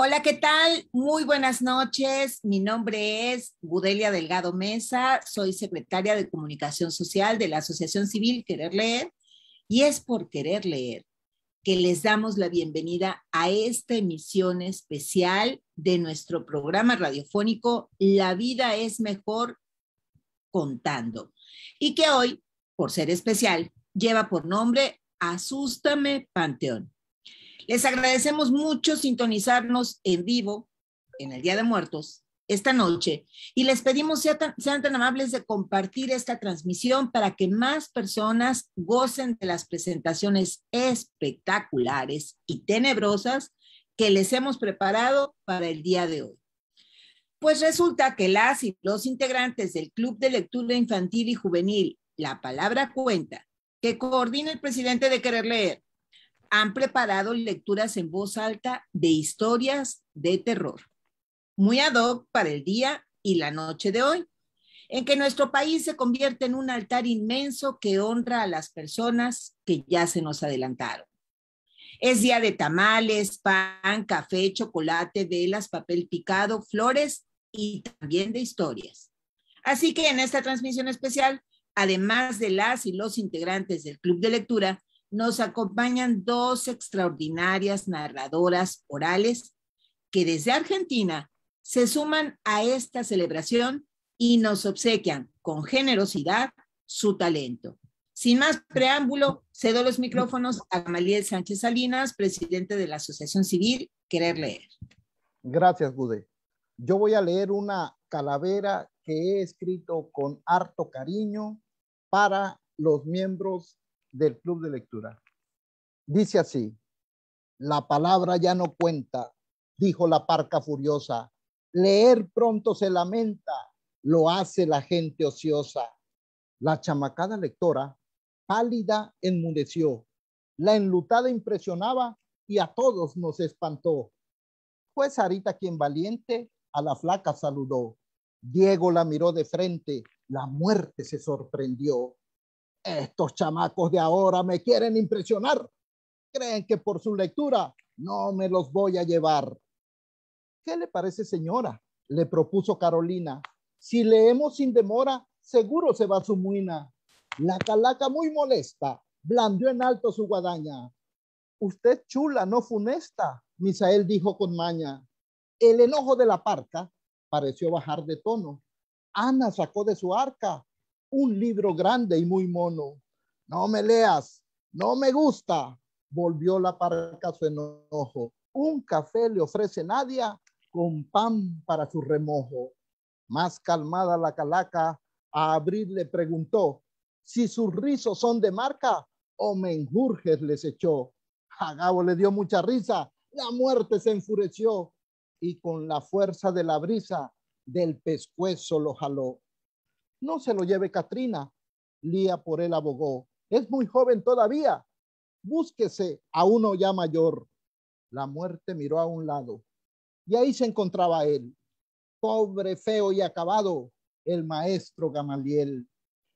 Hola, ¿qué tal? Muy buenas noches. Mi nombre es Budelia Delgado Mesa, soy secretaria de Comunicación Social de la Asociación Civil Querer Leer y es por querer leer que les damos la bienvenida a esta emisión especial de nuestro programa radiofónico La vida es mejor contando y que hoy, por ser especial, lleva por nombre Asústame Panteón. Les agradecemos mucho sintonizarnos en vivo en el Día de Muertos esta noche y les pedimos sean tan, sean tan amables de compartir esta transmisión para que más personas gocen de las presentaciones espectaculares y tenebrosas que les hemos preparado para el día de hoy. Pues resulta que las y los integrantes del Club de Lectura Infantil y Juvenil La Palabra Cuenta, que coordina el presidente de Querer Leer, han preparado lecturas en voz alta de historias de terror, muy ad hoc para el día y la noche de hoy, en que nuestro país se convierte en un altar inmenso que honra a las personas que ya se nos adelantaron. Es día de tamales, pan, café, chocolate, velas, papel picado, flores y también de historias. Así que en esta transmisión especial, además de las y los integrantes del Club de Lectura, nos acompañan dos extraordinarias narradoras orales que desde Argentina se suman a esta celebración y nos obsequian con generosidad su talento. Sin más preámbulo, cedo los micrófonos a Gamaliel Sánchez Salinas, presidente de la Asociación Civil Querer Leer. Gracias, Budé. Yo voy a leer una calavera que he escrito con harto cariño para los miembros del club de lectura. Dice así, la palabra ya no cuenta, dijo la parca furiosa. Leer pronto se lamenta, lo hace la gente ociosa. La chamacada lectora, pálida, enmudeció. La enlutada impresionaba y a todos nos espantó. Fue Sarita quien valiente a la flaca saludó. Diego la miró de frente, la muerte se sorprendió. Estos chamacos de ahora me quieren impresionar. Creen que por su lectura no me los voy a llevar. ¿Qué le parece, señora? Le propuso Carolina. Si leemos sin demora, seguro se va su muina. La calaca muy molesta, blandió en alto su guadaña. Usted chula, no funesta, Misael dijo con maña. El enojo de la parca pareció bajar de tono. Ana sacó de su arca un libro grande y muy mono. No me leas, no me gusta, volvió la parca su enojo. Un café le ofrece Nadia con pan para su remojo. Más calmada la calaca, a abrir le preguntó si sus rizos son de marca o menjurjes les echó. A Gabo le dio mucha risa, la muerte se enfureció y con la fuerza de la brisa del pescuezo lo jaló. No se lo lleve Katrina. Lía por él abogó. Es muy joven todavía. Búsquese a uno ya mayor. La muerte miró a un lado y ahí se encontraba él, pobre, feo y acabado, el maestro Gamaliel.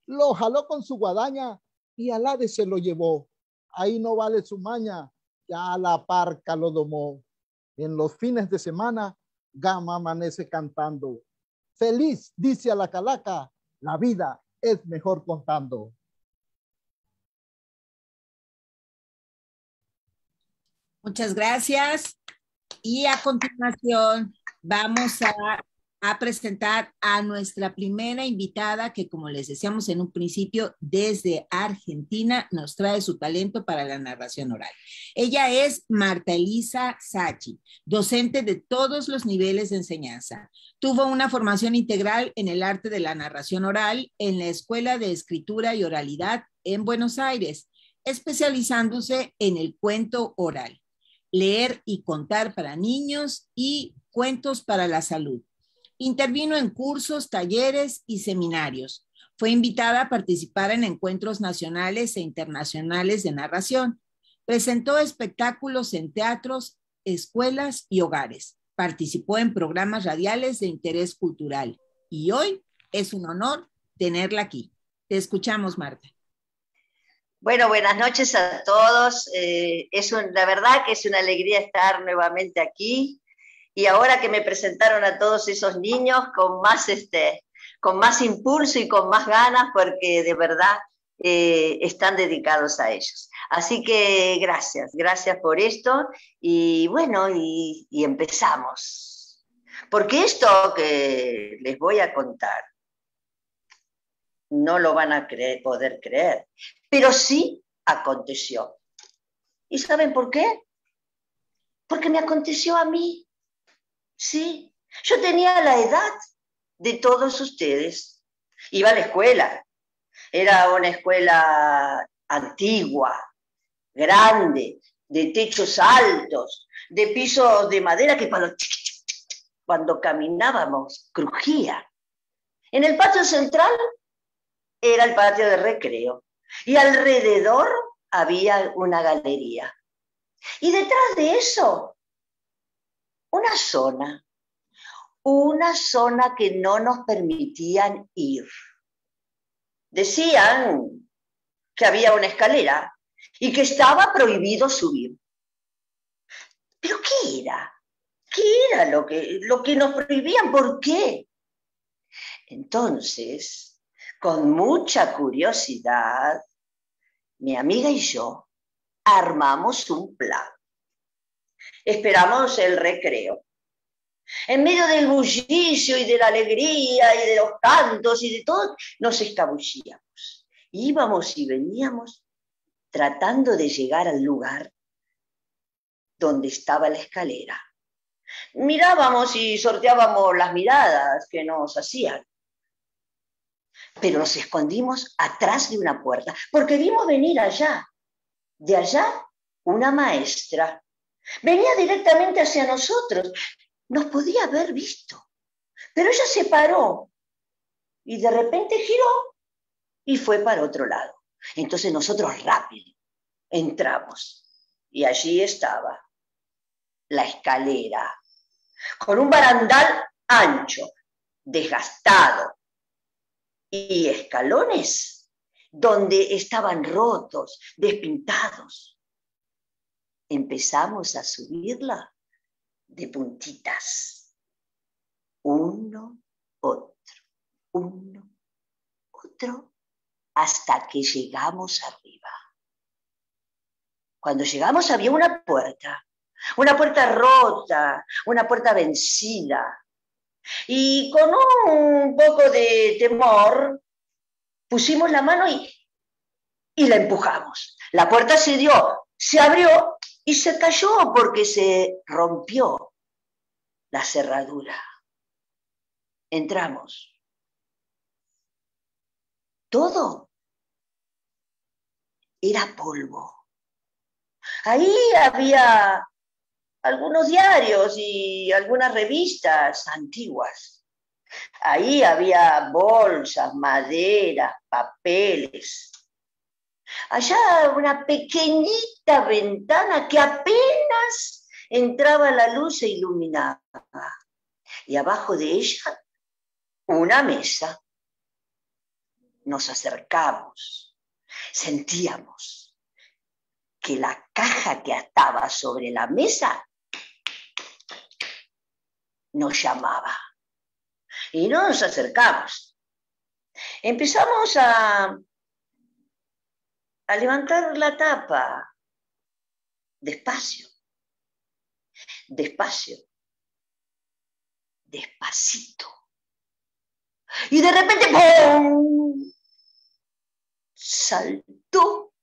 Lo jaló con su guadaña y al se lo llevó. Ahí no vale su maña, ya la parca lo domó. En los fines de semana, Gama amanece cantando. Feliz, dice a la calaca, la vida es mejor contando. Muchas gracias. Y a continuación vamos a, a, presentar a nuestra primera invitada que, como les decíamos en un principio, desde Argentina nos trae su talento para la narración oral. Ella es Marta Elisa Sachi, docente de todos los niveles de enseñanza. Tuvo una formación integral en el arte de la narración oral en la Escuela de Escritura y Oralidad en Buenos Aires, especializándose en el cuento oral, leer y contar para niños y cuentos para la salud. Intervino en cursos, talleres y seminarios. Fue invitada a participar en encuentros nacionales e internacionales de narración. Presentó espectáculos en teatros, escuelas y hogares participó en programas radiales de interés cultural y hoy es un honor tenerla aquí. Te escuchamos, Marta. Bueno, buenas noches a todos. Eh, es la verdad que es una alegría estar nuevamente aquí. Y ahora que me presentaron a todos esos niños con más, este, con más impulso y con más ganas, porque de verdad eh, están dedicados a ellos. Así que gracias, gracias por esto y bueno, y, y empezamos. Porque esto que les voy a contar no lo van a creer, poder creer, pero sí aconteció. ¿Y saben por qué? Porque me aconteció a mí. Sí, yo tenía la edad de todos ustedes. Iba a la escuela. Era una escuela antigua, grande, de techos altos, de pisos de madera que cuando, cuando caminábamos crujía. En el patio central era el patio de recreo y alrededor había una galería. Y detrás de eso una zona, una zona que no nos permitían ir. Decían que había una escalera y que estaba prohibido subir. ¿Pero qué era? ¿Qué era lo que, lo que nos prohibían? ¿Por qué? Entonces, con mucha curiosidad, mi amiga y yo armamos un plan esperamos el recreo. En medio del bullicio y de la alegría y de los cantos y de todo, nos escabullíamos. Íbamos y veníamos tratando de llegar al lugar donde estaba la escalera. Mirábamos y sorteábamos las miradas que nos hacían. Pero nos escondimos atrás de una puerta, porque vimos venir allá, de allá, una maestra Venía directamente hacia nosotros. Nos podía haber visto. Pero ella se paró y de repente giró y fue para otro lado. Entonces nosotros rápido entramos y allí estaba la escalera con un barandal ancho, desgastado y escalones donde estaban rotos, despintados empezamos a subirla de puntitas. Uno, otro, uno, otro, hasta que llegamos arriba. Cuando llegamos había una puerta, una puerta rota, una puerta vencida. Y con un poco de temor pusimos la mano y, y la empujamos. La puerta se dio, se abrió y se cayó porque se rompió la cerradura. Entramos. Todo era polvo. Ahí había algunos diarios y algunas revistas antiguas. Ahí había bolsas, madera, papeles, Allá una pequeñita ventana que apenas entraba la luz e iluminaba. Y abajo de ella una mesa. Nos acercamos, sentíamos que la caja que estaba sobre la mesa nos llamaba. Y nos acercamos. Empezamos a a levantar la tapa, despacio, despacio, despacito. Y de repente, ¡pum! Saltó,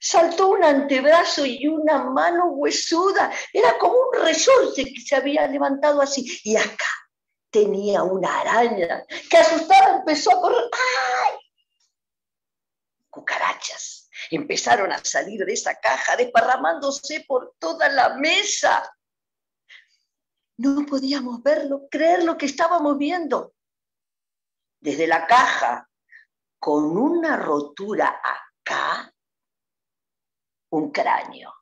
saltó un antebrazo y una mano huesuda. Era como un resorte que se había levantado así. Y acá tenía una araña que asustada empezó a correr. ¡Ay! Cucarachas empezaron a salir de esa caja desparramándose por toda la mesa. No podíamos verlo, creer lo que estábamos viendo. Desde la caja, con una rotura acá, un cráneo.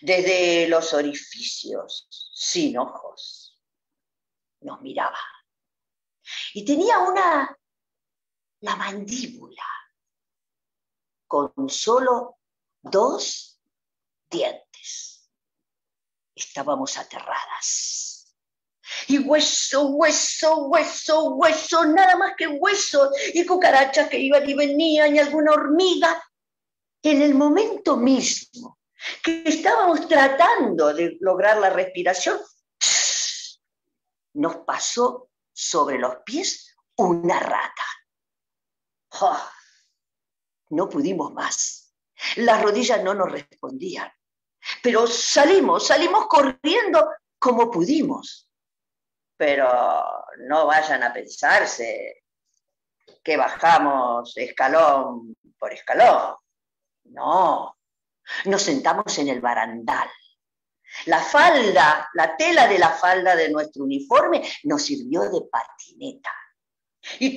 Desde los orificios, sin ojos, nos miraba. Y tenía una, la mandíbula con solo dos dientes. estábamos aterradas. Y hueso, hueso, hueso, hueso, nada más que hueso, y cucarachas que iban y venían, y alguna hormiga. En el momento mismo que estábamos tratando de lograr la respiración, nos pasó sobre los pies una rata. ¡Oh! No pudimos más. Las rodillas no nos respondían. Pero salimos, salimos corriendo como pudimos. Pero no vayan a pensarse que bajamos escalón por escalón. No, nos sentamos en el barandal. La falda, la tela de la falda de nuestro uniforme nos sirvió de patineta. Y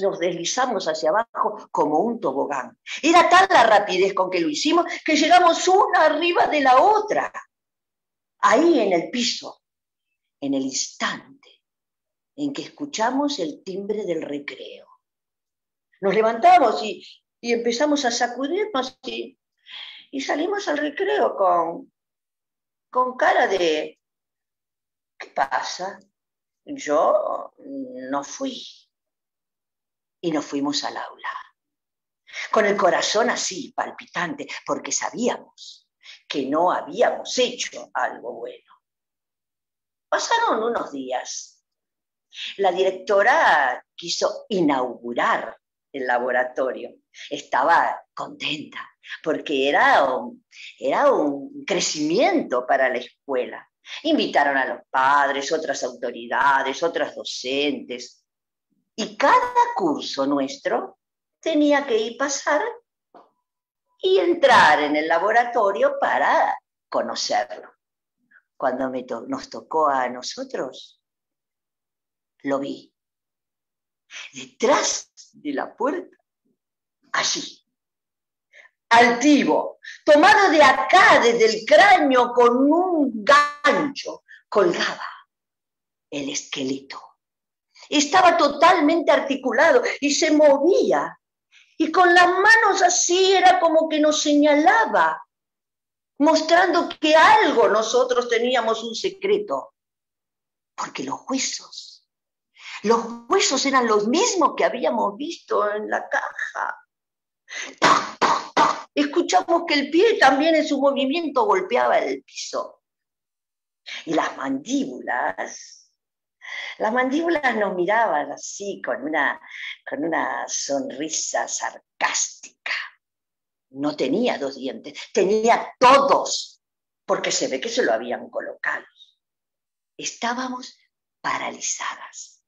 nos deslizamos hacia abajo como un tobogán. Era tal la rapidez con que lo hicimos que llegamos una arriba de la otra. Ahí en el piso, en el instante en que escuchamos el timbre del recreo. Nos levantamos y, empezamos a sacudirnos y, y salimos al recreo con, con cara de, ¿qué pasa? Yo no fui y nos fuimos al aula. Con el corazón así, palpitante, porque sabíamos que no habíamos hecho algo bueno. Pasaron unos días. La directora quiso inaugurar el laboratorio. Estaba contenta porque era un, era un crecimiento para la escuela. Invitaron a los padres, otras autoridades, otras docentes. Y cada curso nuestro tenía que ir pasar y entrar en el laboratorio para conocerlo. Cuando nos tocó a nosotros, lo vi. Detrás de la puerta, allí, altivo, tomado de acá, desde el cráneo, con un gancho, colgaba el esqueleto estaba totalmente articulado y se movía. Y con las manos así era como que nos señalaba, mostrando que algo nosotros teníamos un secreto. Porque los huesos, los huesos eran los mismos que habíamos visto en la caja. Escuchamos que el pie también en su movimiento golpeaba el piso. Y las mandíbulas las mandíbulas nos miraban así, con una, con una sonrisa sarcástica. No tenía dos dientes, tenía todos, porque se ve que se lo habían colocado. Estábamos paralizadas,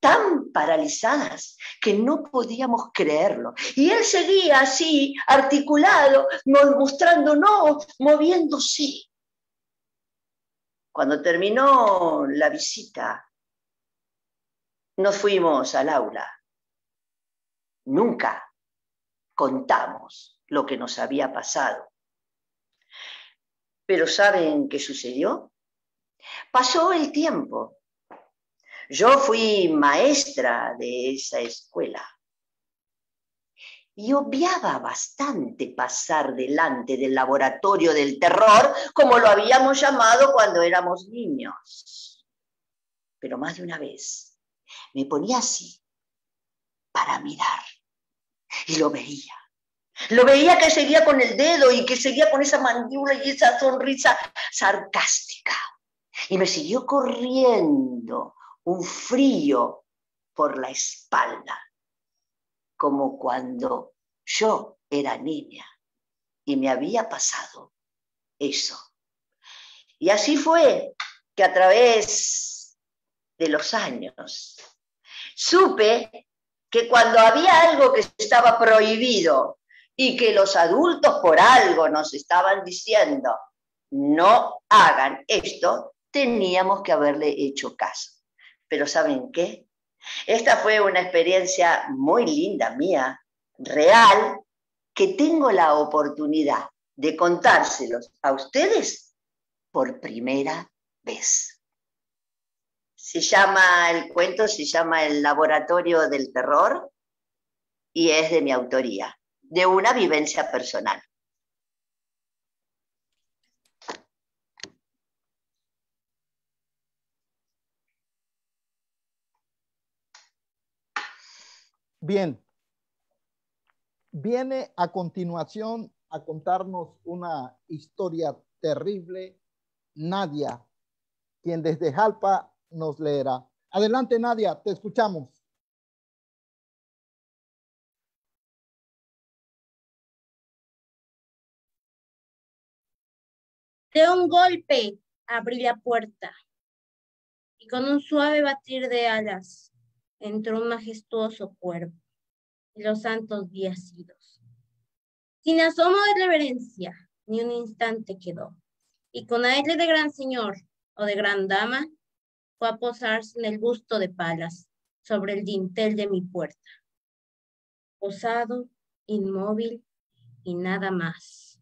tan paralizadas que no podíamos creerlo. Y él seguía así, articulado, mostrándonos, moviéndose. Cuando terminó la visita, nos fuimos al aula. Nunca contamos lo que nos había pasado. Pero ¿saben qué sucedió? Pasó el tiempo. Yo fui maestra de esa escuela y obviaba bastante pasar delante del laboratorio del terror, como lo habíamos llamado cuando éramos niños. Pero más de una vez me ponía así para mirar y lo veía. Lo veía que seguía con el dedo y que seguía con esa mandíbula y esa sonrisa sarcástica. Y me siguió corriendo un frío por la espalda como cuando yo era niña y me había pasado eso. Y así fue que a través de los años supe que cuando había algo que estaba prohibido y que los adultos por algo nos estaban diciendo, no hagan esto, teníamos que haberle hecho caso. Pero ¿saben qué? Esta fue una experiencia muy linda mía, real, que tengo la oportunidad de contárselos a ustedes por primera vez. Se llama, el cuento se llama El Laboratorio del Terror y es de mi autoría, de una vivencia personal. Bien, viene a continuación a contarnos una historia terrible, Nadia, quien desde Jalpa nos leerá. Adelante, Nadia, te escuchamos. De un golpe abrí la puerta y con un suave batir de alas entró un majestuoso cuervo y los santos días idos. Sin asomo de reverencia, ni un instante quedó, y con aire de gran señor o de gran dama, fue a posarse en el busto de palas sobre el dintel de mi puerta. Posado, inmóvil y nada más.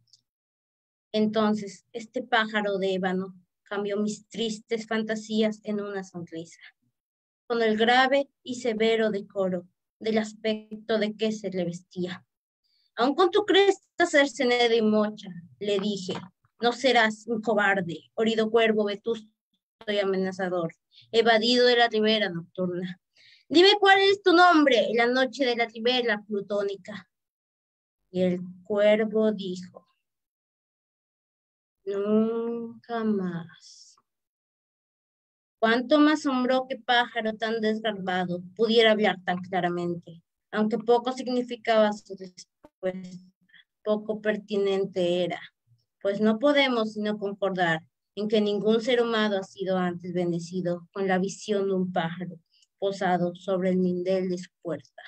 Entonces, este pájaro de ébano cambió mis tristes fantasías en una sonrisa, con el grave y severo decoro del aspecto de que se le vestía. Aun con tu cresta cerceneda y mocha, le dije, no serás un cobarde, horido cuervo vetusto y amenazador, evadido de la ribera nocturna. Dime cuál es tu nombre la noche de la ribera plutónica. Y el cuervo dijo, Nunca más. Cuánto me asombró que pájaro tan desgarbado pudiera hablar tan claramente, aunque poco significaba su respuesta, poco pertinente era, pues no podemos sino concordar en que ningún ser humano ha sido antes bendecido con la visión de un pájaro posado sobre el nindel de su puerta.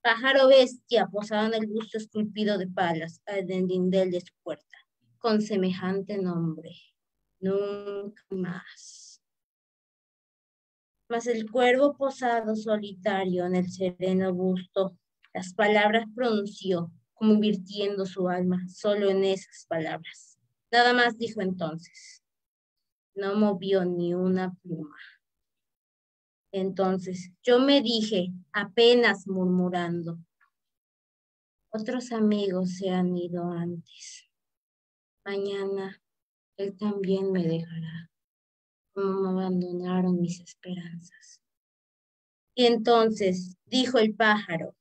Pájaro bestia posado en el busto esculpido de palas en el nindel de su puerta con semejante nombre, nunca más. Mas el cuervo posado solitario en el sereno busto, las palabras pronunció, como invirtiendo su alma solo en esas palabras. Nada más dijo entonces. No movió ni una pluma. Entonces yo me dije, apenas murmurando, otros amigos se han ido antes. Mañana Él también me dejará, me abandonaron mis esperanzas. Y entonces dijo el pájaro,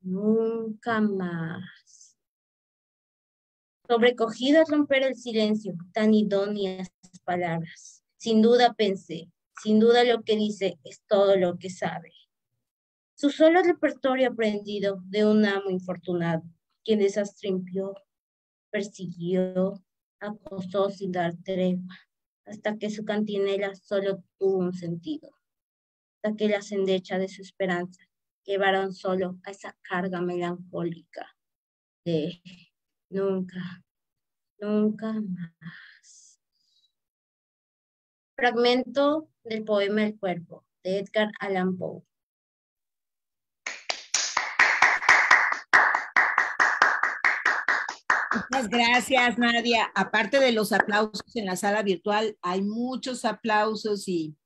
nunca más. Sobrecogido a romper el silencio, tan idóneas palabras. Sin duda pensé, sin duda lo que dice es todo lo que sabe. Su solo repertorio aprendido de un amo infortunado, quien desastrimpió persiguió, acosó sin dar tregua, hasta que su cantinela solo tuvo un sentido, hasta que las endechas de su esperanza llevaron solo a esa carga melancólica de nunca, nunca más. Fragmento del poema El cuerpo de Edgar Allan Poe. Muchas gracias, Nadia. Aparte de los aplausos en la sala virtual, hay muchos aplausos y,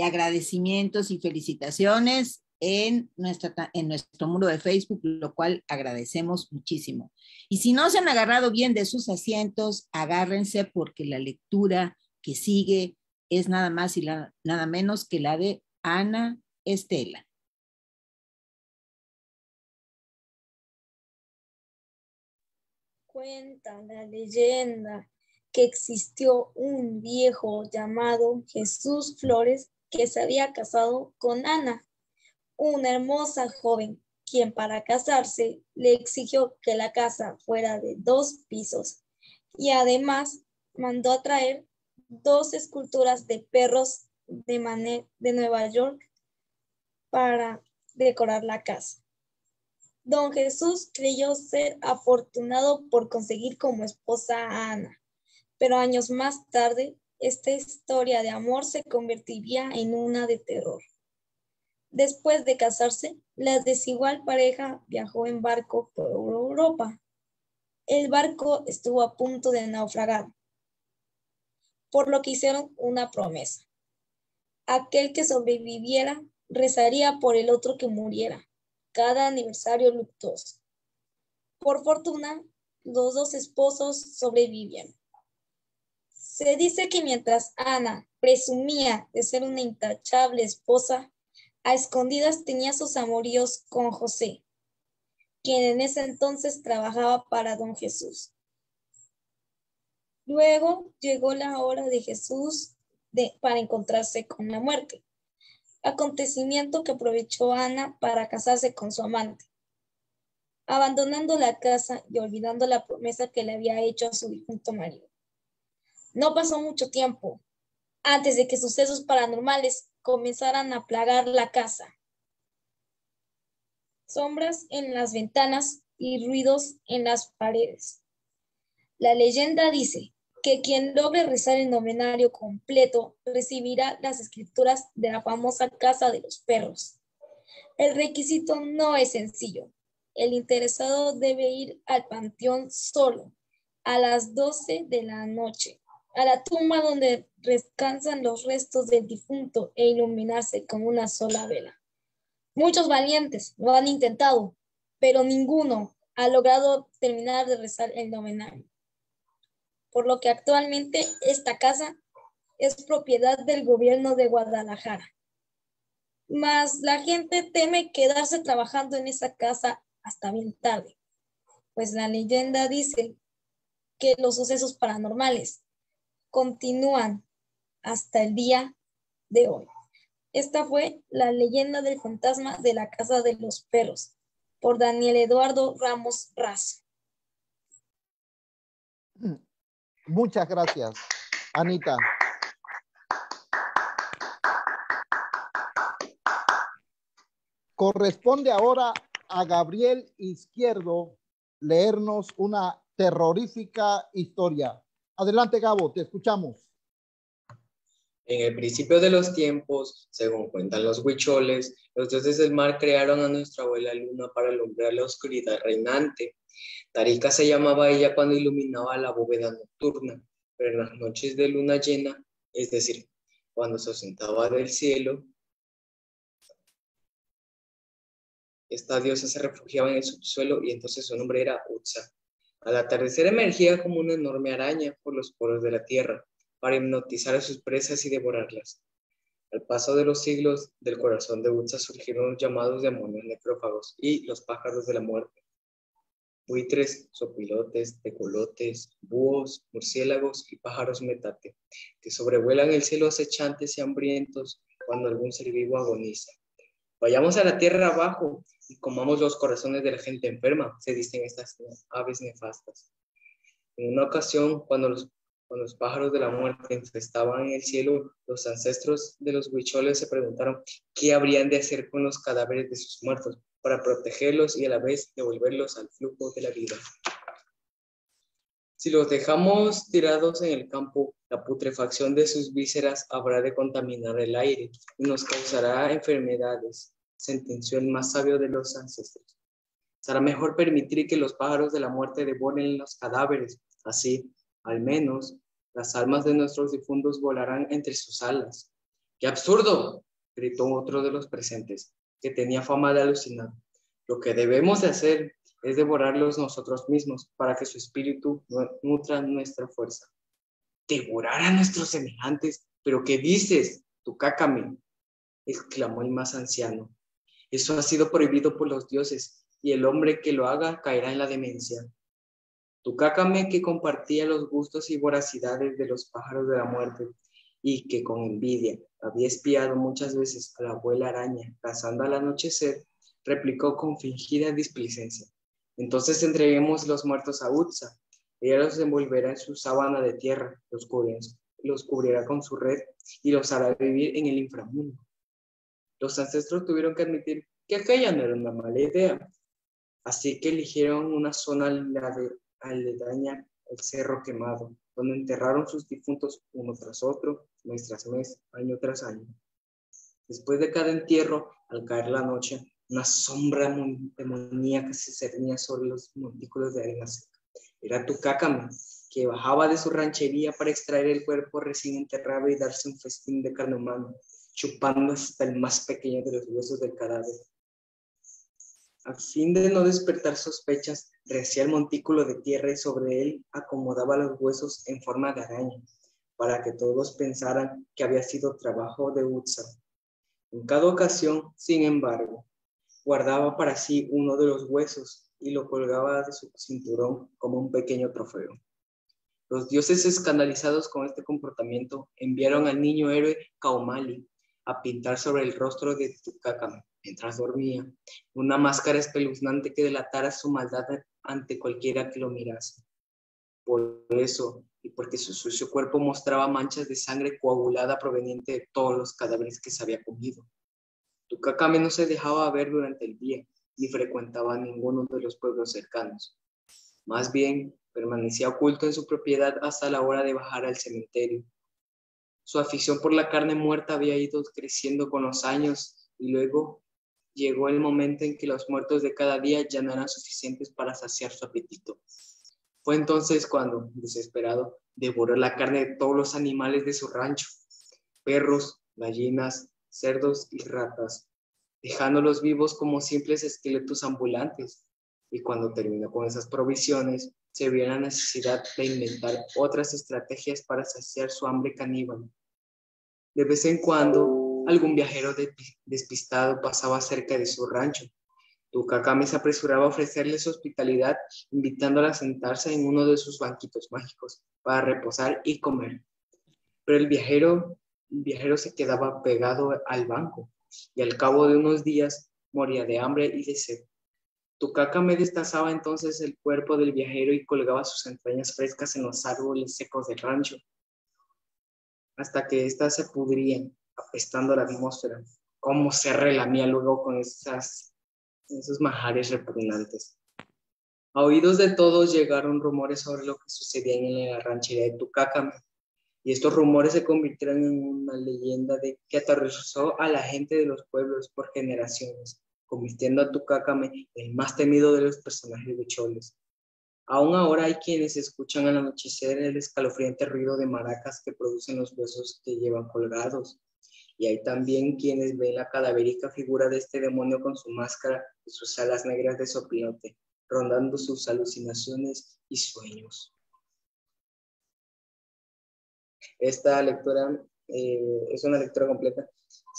agradecimientos y felicitaciones en, nuestra, en nuestro muro de Facebook, lo cual agradecemos muchísimo. Y si no se han agarrado bien de sus asientos, agárrense porque la lectura que sigue es nada más y nada menos que la de Ana Estela. Cuenta la leyenda que existió un viejo llamado Jesús Flores que se había casado con Ana, una hermosa joven, quien para casarse le exigió que la casa fuera de dos pisos y además mandó a traer dos esculturas de perros de, de Nueva York para decorar la casa. Don Jesús creyó ser afortunado por conseguir como esposa a Ana, pero años más tarde esta historia de amor se convertiría en una de terror. Después de casarse, la desigual pareja viajó en barco por Europa. El barco estuvo a punto de naufragar, por lo que hicieron una promesa. Aquel que sobreviviera rezaría por el otro que muriera cada aniversario luctuoso. Por fortuna, los dos esposos sobrevivieron. Se dice que mientras Ana presumía de ser una intachable esposa, A escondidas tenía sus amoríos con José, quien en ese entonces trabajaba para don Jesús. Luego llegó la hora de Jesús para encontrarse con la muerte, acontecimiento que aprovechó Ana para casarse con su amante, abandonando la casa y olvidando la promesa que le había hecho a su difunto marido. No pasó mucho tiempo antes de que sucesos paranormales comenzaran a plagar la casa. Sombras en las ventanas y ruidos en las paredes. La leyenda dice que quien logre rezar el novenario completo recibirá las escrituras de la famosa Casa de los Perros. El requisito no es sencillo. El interesado debe ir al panteón solo a las 12 de la noche, a la tumba donde descansan los restos del difunto e iluminarse con una sola vela. Muchos valientes lo han intentado, pero ninguno ha logrado terminar de rezar el novenario por lo que actualmente esta casa es propiedad del gobierno de Guadalajara. Mas la gente teme quedarse trabajando en esa casa hasta bien tarde, pues la leyenda dice que los sucesos paranormales continúan hasta el día de hoy. Esta fue la leyenda del fantasma de la casa de los perros por Daniel Eduardo Ramos Razo. Muchas gracias, Anita. Corresponde ahora a Gabriel Izquierdo leernos una terrorífica historia. Adelante, Gabo, te escuchamos. En el principio de los tiempos, según cuentan los huicholes, los dioses del mar crearon a nuestra abuela luna para alumbrar la oscuridad reinante. Tarika se llamaba ella cuando iluminaba la bóveda nocturna, pero en las noches de luna llena, es decir, cuando se ausentaba del cielo, esta diosa se refugiaba en el subsuelo y entonces su nombre era Utsa. Al atardecer emergía como una enorme araña por los poros de la tierra para hipnotizar a sus presas y devorarlas. Al paso de los siglos, del corazón de Utsa surgieron los llamados demonios necrófagos y los pájaros de la muerte buitres, sopilotes, tecolotes, búhos, murciélagos y pájaros metate, que sobrevuelan el cielo acechantes y hambrientos cuando algún ser vivo agoniza. Vayamos a la tierra abajo y comamos los corazones de la gente enferma, se dicen estas aves nefastas. En una ocasión, cuando los, cuando los pájaros de la muerte infestaban el cielo, los ancestros de los huicholes se preguntaron qué habrían de hacer con los cadáveres de sus muertos, para protegerlos y a la vez devolverlos al flujo de la vida. Si los dejamos tirados en el campo, la putrefacción de sus vísceras habrá de contaminar el aire y nos causará enfermedades, sentenció el más sabio de los ancestros. Será mejor permitir que los pájaros de la muerte devoren los cadáveres, así, al menos, las almas de nuestros difuntos volarán entre sus alas. ¡Qué absurdo! gritó otro de los presentes que tenía fama de alucinar. Lo que debemos de hacer es devorarlos nosotros mismos para que su espíritu nutra nuestra fuerza. ¿Devorar a nuestros semejantes? ¿Pero qué dices? Tu cácame, exclamó el más anciano. Eso ha sido prohibido por los dioses y el hombre que lo haga caerá en la demencia. Tu cácame que compartía los gustos y voracidades de los pájaros de la muerte y que con envidia había espiado muchas veces a la abuela araña cazando al anochecer, replicó con fingida displicencia. Entonces entreguemos los muertos a Utsa. Ella los envolverá en su sábana de tierra, los cubrirá, los cubrirá con su red y los hará vivir en el inframundo. Los ancestros tuvieron que admitir que aquella no era una mala idea, así que eligieron una zona aledaña al cerro quemado, donde enterraron sus difuntos uno tras otro, mes tras mes, año tras año. Después de cada entierro, al caer la noche, una sombra demoníaca se cernía sobre los montículos de arena seca. Era Tucácame, que bajaba de su ranchería para extraer el cuerpo recién enterrado y darse un festín de carne humana, chupando hasta el más pequeño de los huesos del cadáver. A fin de no despertar sospechas, rehacía el montículo de tierra y sobre él acomodaba los huesos en forma de araña, para que todos pensaran que había sido trabajo de Utsa. En cada ocasión, sin embargo, guardaba para sí uno de los huesos y lo colgaba de su cinturón como un pequeño trofeo. Los dioses escandalizados con este comportamiento enviaron al niño héroe Kaumali a pintar sobre el rostro de Tucacame, mientras dormía, una máscara espeluznante que delatara su maldad ante cualquiera que lo mirase. Por eso, y porque su sucio cuerpo mostraba manchas de sangre coagulada proveniente de todos los cadáveres que se había comido. Tucacame no se dejaba ver durante el día, ni frecuentaba ninguno de los pueblos cercanos. Más bien, permanecía oculto en su propiedad hasta la hora de bajar al cementerio. Su afición por la carne muerta había ido creciendo con los años y luego llegó el momento en que los muertos de cada día ya no eran suficientes para saciar su apetito. Fue entonces cuando, desesperado, devoró la carne de todos los animales de su rancho, perros, gallinas, cerdos y ratas, dejándolos vivos como simples esqueletos ambulantes. Y cuando terminó con esas provisiones, se vio la necesidad de inventar otras estrategias para saciar su hambre caníbal. De vez en cuando, algún viajero despistado pasaba cerca de su rancho Tucacame se apresuraba a ofrecerles hospitalidad, invitándola a sentarse en uno de sus banquitos mágicos para reposar y comer. Pero el viajero, viajero se quedaba pegado al banco y al cabo de unos días moría de hambre y de sed. Tucacame destazaba entonces el cuerpo del viajero y colgaba sus entrañas frescas en los árboles secos del rancho, hasta que éstas se pudrían, apestando la atmósfera. Cómo se relamía luego con esas esos majares repugnantes. A oídos de todos llegaron rumores sobre lo que sucedía en la ranchería de Tucácame, y estos rumores se convirtieron en una leyenda que aterrorizó a la gente de los pueblos por generaciones, convirtiendo a Tucácame en el más temido de los personajes de Choles. Aún ahora hay quienes escuchan al anochecer el escalofriante ruido de maracas que producen los huesos que llevan colgados, y hay también quienes ven la cadavérica figura de este demonio con su máscara y sus alas negras de sopilote, rondando sus alucinaciones y sueños. Esta lectura eh, es una lectura completa,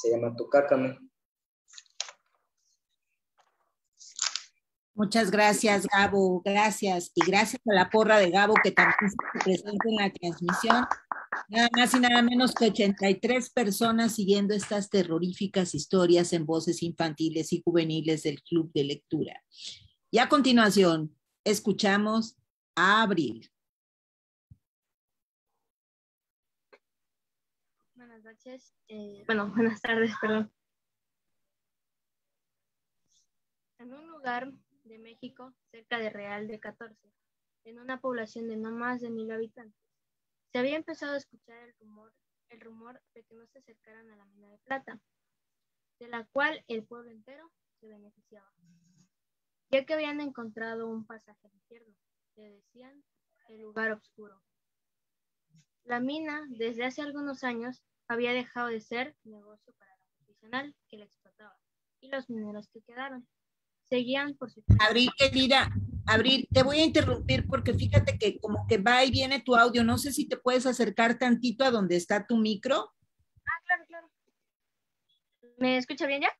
se llama Tucácame. Muchas gracias, Gabo, gracias. Y gracias a la porra de Gabo que también se presente en la transmisión. Nada más y nada menos que 83 personas siguiendo estas terroríficas historias en voces infantiles y juveniles del Club de Lectura. Y a continuación, escuchamos a Abril. Buenas noches, eh, bueno, buenas tardes, perdón. En un lugar de México, cerca de Real de 14, en una población de no más de mil habitantes, se había empezado a escuchar el rumor, el rumor de que no se acercaran a la mina de plata, de la cual el pueblo entero se beneficiaba, ya que habían encontrado un pasaje al infierno, le decían el lugar oscuro. La mina, desde hace algunos años, había dejado de ser negocio para la profesional que la explotaba, y los mineros que quedaron. Seguían por su Abril, querida, Abril, te voy a interrumpir porque fíjate que como que va y viene tu audio. No sé si te puedes acercar tantito a donde está tu micro. Ah, claro, claro. ¿Me escucha bien ya?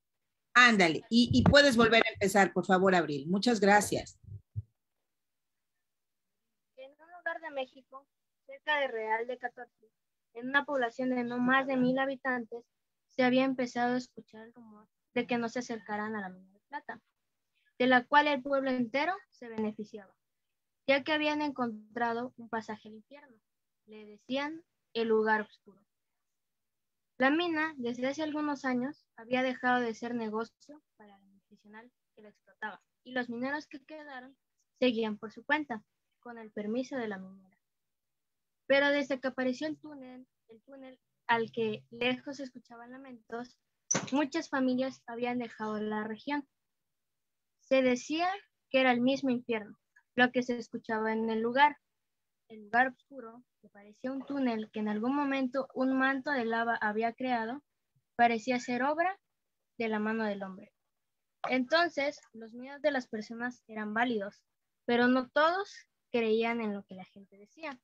Ándale, y, y puedes volver a empezar, por favor, Abril. Muchas gracias. En un lugar de México, cerca de Real de 14, en una población de no más de mil habitantes, se había empezado a escuchar el rumor de que no se acercaran a la mina de plata de la cual el pueblo entero se beneficiaba, ya que habían encontrado un pasaje al infierno. Le decían el lugar oscuro. La mina, desde hace algunos años, había dejado de ser negocio para el profesional que la explotaba, y los mineros que quedaron seguían por su cuenta, con el permiso de la minera. Pero desde que apareció el túnel, el túnel al que lejos se escuchaban lamentos, muchas familias habían dejado la región se decía que era el mismo infierno, lo que se escuchaba en el lugar. El lugar oscuro, que parecía un túnel que en algún momento un manto de lava había creado, parecía ser obra de la mano del hombre. Entonces, los miedos de las personas eran válidos, pero no todos creían en lo que la gente decía.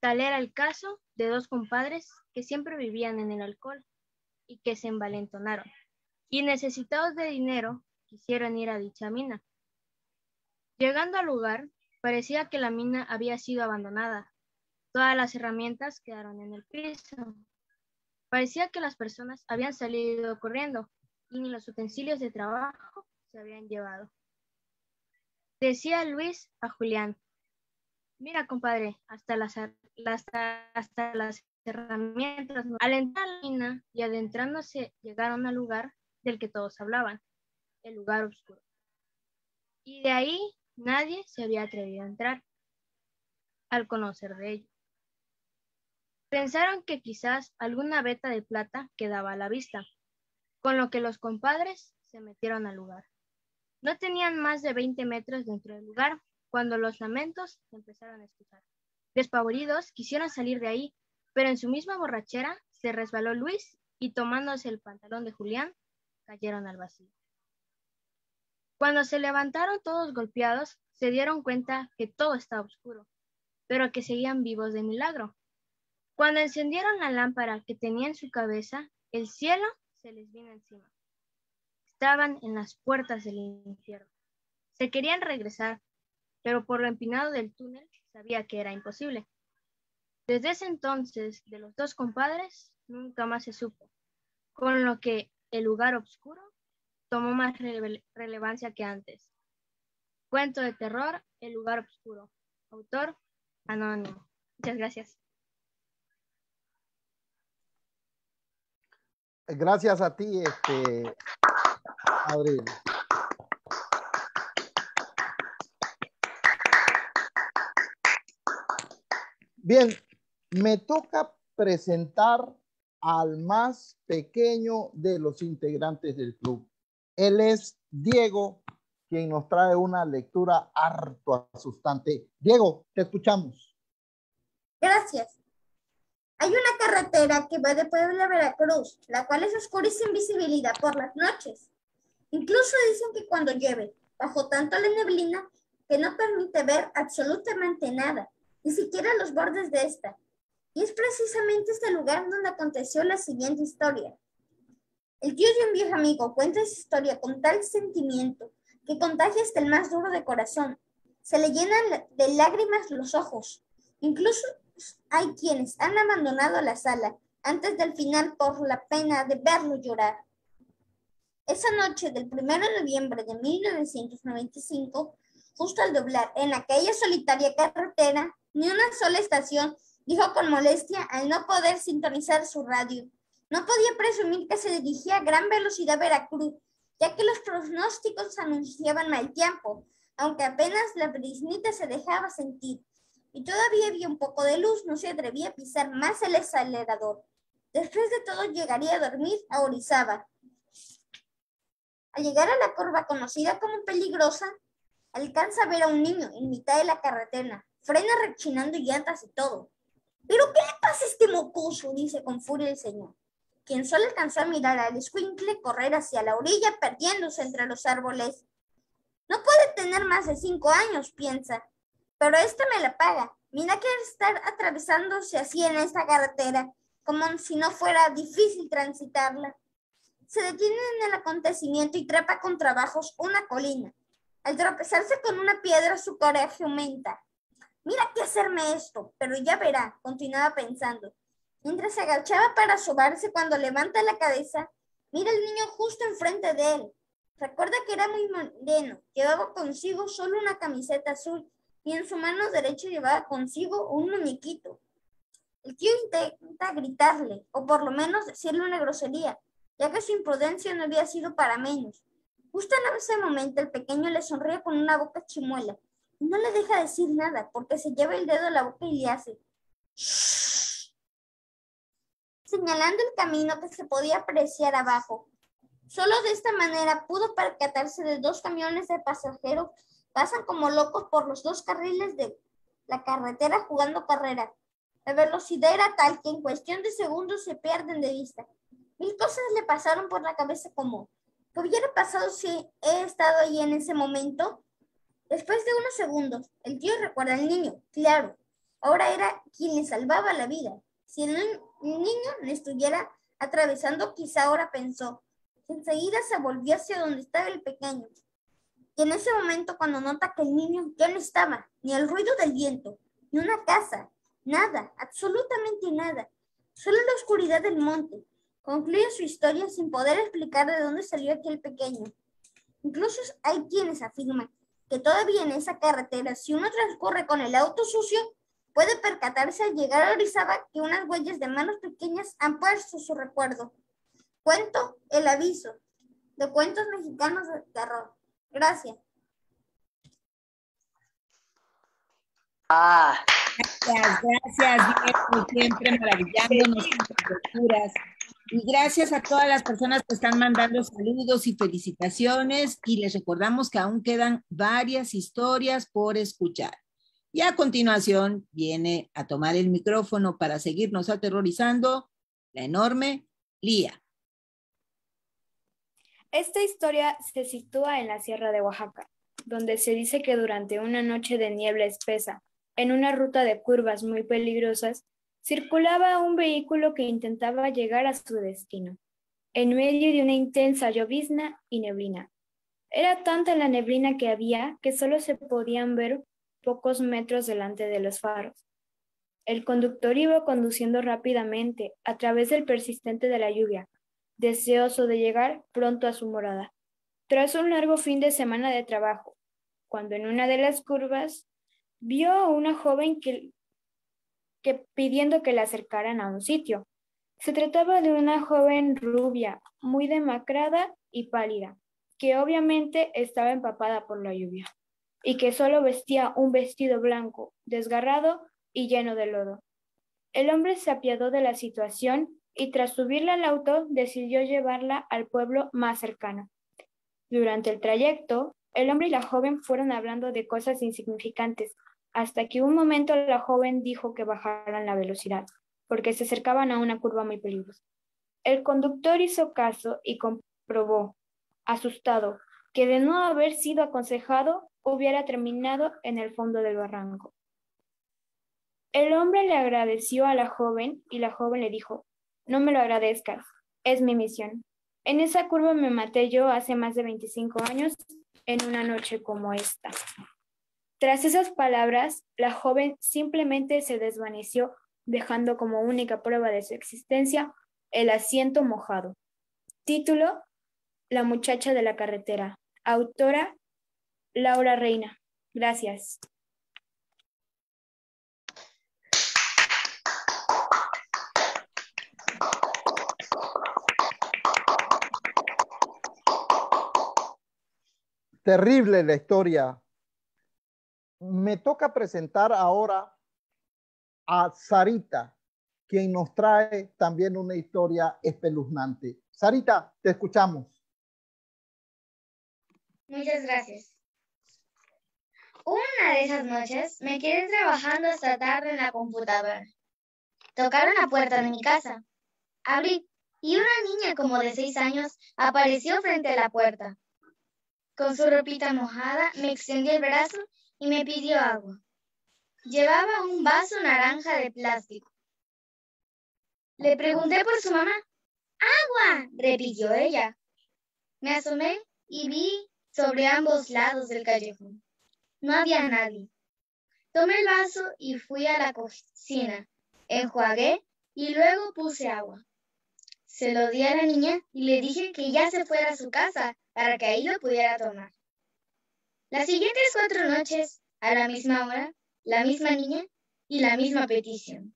Tal era el caso de dos compadres que siempre vivían en el alcohol. y que se envalentonaron, y necesitados de dinero quisieron ir a dicha mina. Llegando al lugar, parecía que la mina había sido abandonada. Todas las herramientas quedaron en el piso. Parecía que las personas habían salido corriendo y ni los utensilios de trabajo se habían llevado. Decía Luis a Julián, mira compadre, hasta las, hasta las herramientas. Al entrar a la mina y adentrándose llegaron al lugar del que todos hablaban, el lugar oscuro. Y de ahí nadie se había atrevido a entrar al conocer de ello. Pensaron que quizás alguna veta de plata quedaba a la vista, con lo que los compadres se metieron al lugar. No tenían más de 20 metros dentro del lugar cuando los lamentos empezaron a escuchar. Despavoridos, quisieron salir de ahí, pero en su misma borrachera se resbaló Luis y tomándose el pantalón de Julián, cayeron al vacío. Cuando se levantaron todos golpeados, se dieron cuenta que todo estaba oscuro, pero que seguían vivos de milagro. Cuando encendieron la lámpara que tenía en su cabeza, el cielo se les vino encima. Estaban en las puertas del infierno. Se querían regresar, pero por lo empinado del túnel sabía que era imposible. Desde ese entonces, de los dos compadres, nunca más se supo, con lo que el lugar oscuro tomó más relevancia que antes. Cuento de terror, El lugar oscuro. Autor, anónimo. Muchas gracias. Gracias a ti, este, Abril. Bien, me toca presentar al más pequeño de los integrantes del club. Él es Diego, quien nos trae una lectura harto asustante. Diego, te escuchamos. Gracias. Hay una carretera que va de Puebla a Veracruz, la cual es oscura y sin visibilidad por las noches. Incluso dicen que cuando llueve, bajo tanto la neblina que no permite ver absolutamente nada, ni siquiera los bordes de esta. Y es precisamente este lugar donde aconteció la siguiente historia. El tío de un viejo amigo cuenta esa historia con tal sentimiento que contagia hasta el más duro de corazón. Se le llenan de lágrimas los ojos. Incluso hay quienes han abandonado la sala antes del final por la pena de verlo llorar. Esa noche del 1 de noviembre de 1995, justo al doblar en aquella solitaria carretera, ni una sola estación dijo con molestia al no poder sintonizar su radio. No podía presumir que se dirigía a gran velocidad a Veracruz, ya que los pronósticos anunciaban mal tiempo, aunque apenas la brisnita se dejaba sentir y todavía había un poco de luz, no se atrevía a pisar más el acelerador. Después de todo llegaría a dormir a Orizaba. Al llegar a la curva conocida como peligrosa, alcanza a ver a un niño en mitad de la carretera, frena rechinando llantas y todo. ¿Pero qué le pasa a este mocoso? dice con furia el señor, quien solo alcanzó a mirar al escuincle correr hacia la orilla perdiéndose entre los árboles. No puede tener más de cinco años, piensa, pero este me la paga. Mira que estar atravesándose así en esta carretera, como si no fuera difícil transitarla. Se detiene en el acontecimiento y trepa con trabajos una colina. Al tropezarse con una piedra, su coraje aumenta. Mira qué hacerme esto, pero ya verá, continuaba pensando. Mientras se agachaba para asomarse cuando levanta la cabeza, mira al niño justo enfrente de él. Recuerda que era muy moreno, llevaba consigo solo una camiseta azul y en su mano derecha llevaba consigo un muñequito. El tío intenta gritarle, o por lo menos decirle una grosería, ya que su imprudencia no había sido para menos. Justo en ese momento el pequeño le sonríe con una boca chimuela no le deja decir nada porque se lleva el dedo a la boca y le hace señalando el camino que se podía apreciar abajo. Solo de esta manera pudo percatarse de dos camiones de pasajeros pasan como locos por los dos carriles de la carretera jugando carrera. La velocidad era tal que en cuestión de segundos se pierden de vista. Mil cosas le pasaron por la cabeza como, ¿qué hubiera pasado si he estado ahí en ese momento? Después de unos segundos, el tío recuerda al niño, claro, ahora era quien le salvaba la vida. Si el niño no estuviera atravesando quizá ahora pensó. Enseguida se volvió hacia donde estaba el pequeño. Y en ese momento, cuando nota que el niño ya no estaba, ni el ruido del viento, ni una casa, nada, absolutamente nada, solo la oscuridad del monte, concluye su historia sin poder explicar de dónde salió aquel pequeño. Incluso hay quienes afirman que todavía en esa carretera, si uno transcurre con el auto sucio, puede percatarse al llegar a Orizaba que unas huellas de manos pequeñas han puesto su recuerdo. Cuento El aviso, de cuentos mexicanos de terror. Gracias. Ah, Gracias, gracias, Diego, siempre maravillándonos con tus lecturas. Y gracias a todas las personas que están mandando saludos y felicitaciones. Y les recordamos que aún quedan varias historias por escuchar. Y a continuación viene a tomar el micrófono para seguirnos aterrorizando la enorme Lía. Esta historia se sitúa en la Sierra de Oaxaca, donde se dice que durante una noche de niebla espesa, en una ruta de curvas muy peligrosas, circulaba un vehículo que intentaba llegar a su destino, en medio de una intensa llovizna y neblina. Era tanta la neblina que había que solo se podían ver pocos metros delante de los faros. El conductor iba conduciendo rápidamente a través del persistente de la lluvia, deseoso de llegar pronto a su morada. Tras un largo fin de semana de trabajo, cuando en una de las curvas vio a una joven que, que pidiendo que la acercaran a un sitio. Se trataba de una joven rubia, muy demacrada y pálida, que obviamente estaba empapada por la lluvia y que solo vestía un vestido blanco, desgarrado y lleno de lodo. El hombre se apiadó de la situación y tras subirla al auto decidió llevarla al pueblo más cercano. Durante el trayecto, el hombre y la joven fueron hablando de cosas insignificantes, hasta que un momento la joven dijo que bajaran la velocidad, porque se acercaban a una curva muy peligrosa. El conductor hizo caso y comprobó, asustado, que de no haber sido aconsejado hubiera terminado en el fondo del barranco. El hombre le agradeció a la joven y la joven le dijo, no me lo agradezcas, es mi misión. En esa curva me maté yo hace más de 25 años en una noche como esta. Tras esas palabras, la joven simplemente se desvaneció, dejando como única prueba de su existencia el asiento mojado. Título, La muchacha de la carretera. Autora, Laura Reina. Gracias. Terrible la historia. Me toca presentar ahora a Sarita, quien nos trae también una historia espeluznante. Sarita, te escuchamos. Muchas gracias. Una de esas noches me quedé trabajando hasta tarde en la computadora. Tocaron la puerta de mi casa. Abrí y una niña como de seis años apareció frente a la puerta. Con su ropita mojada me extendió el brazo y me pidió agua. Llevaba un vaso naranja de plástico. Le pregunté por su mamá. ¡Agua! repitió ella. Me asomé y vi sobre ambos lados del callejón. No había nadie. Tomé el vaso y fui a la cocina. Enjuagué y luego puse agua. Se lo di a la niña y le dije que ya se fuera a su casa para que ahí lo pudiera tomar. Las siguientes cuatro noches, a la misma hora, la misma niña y la misma petición.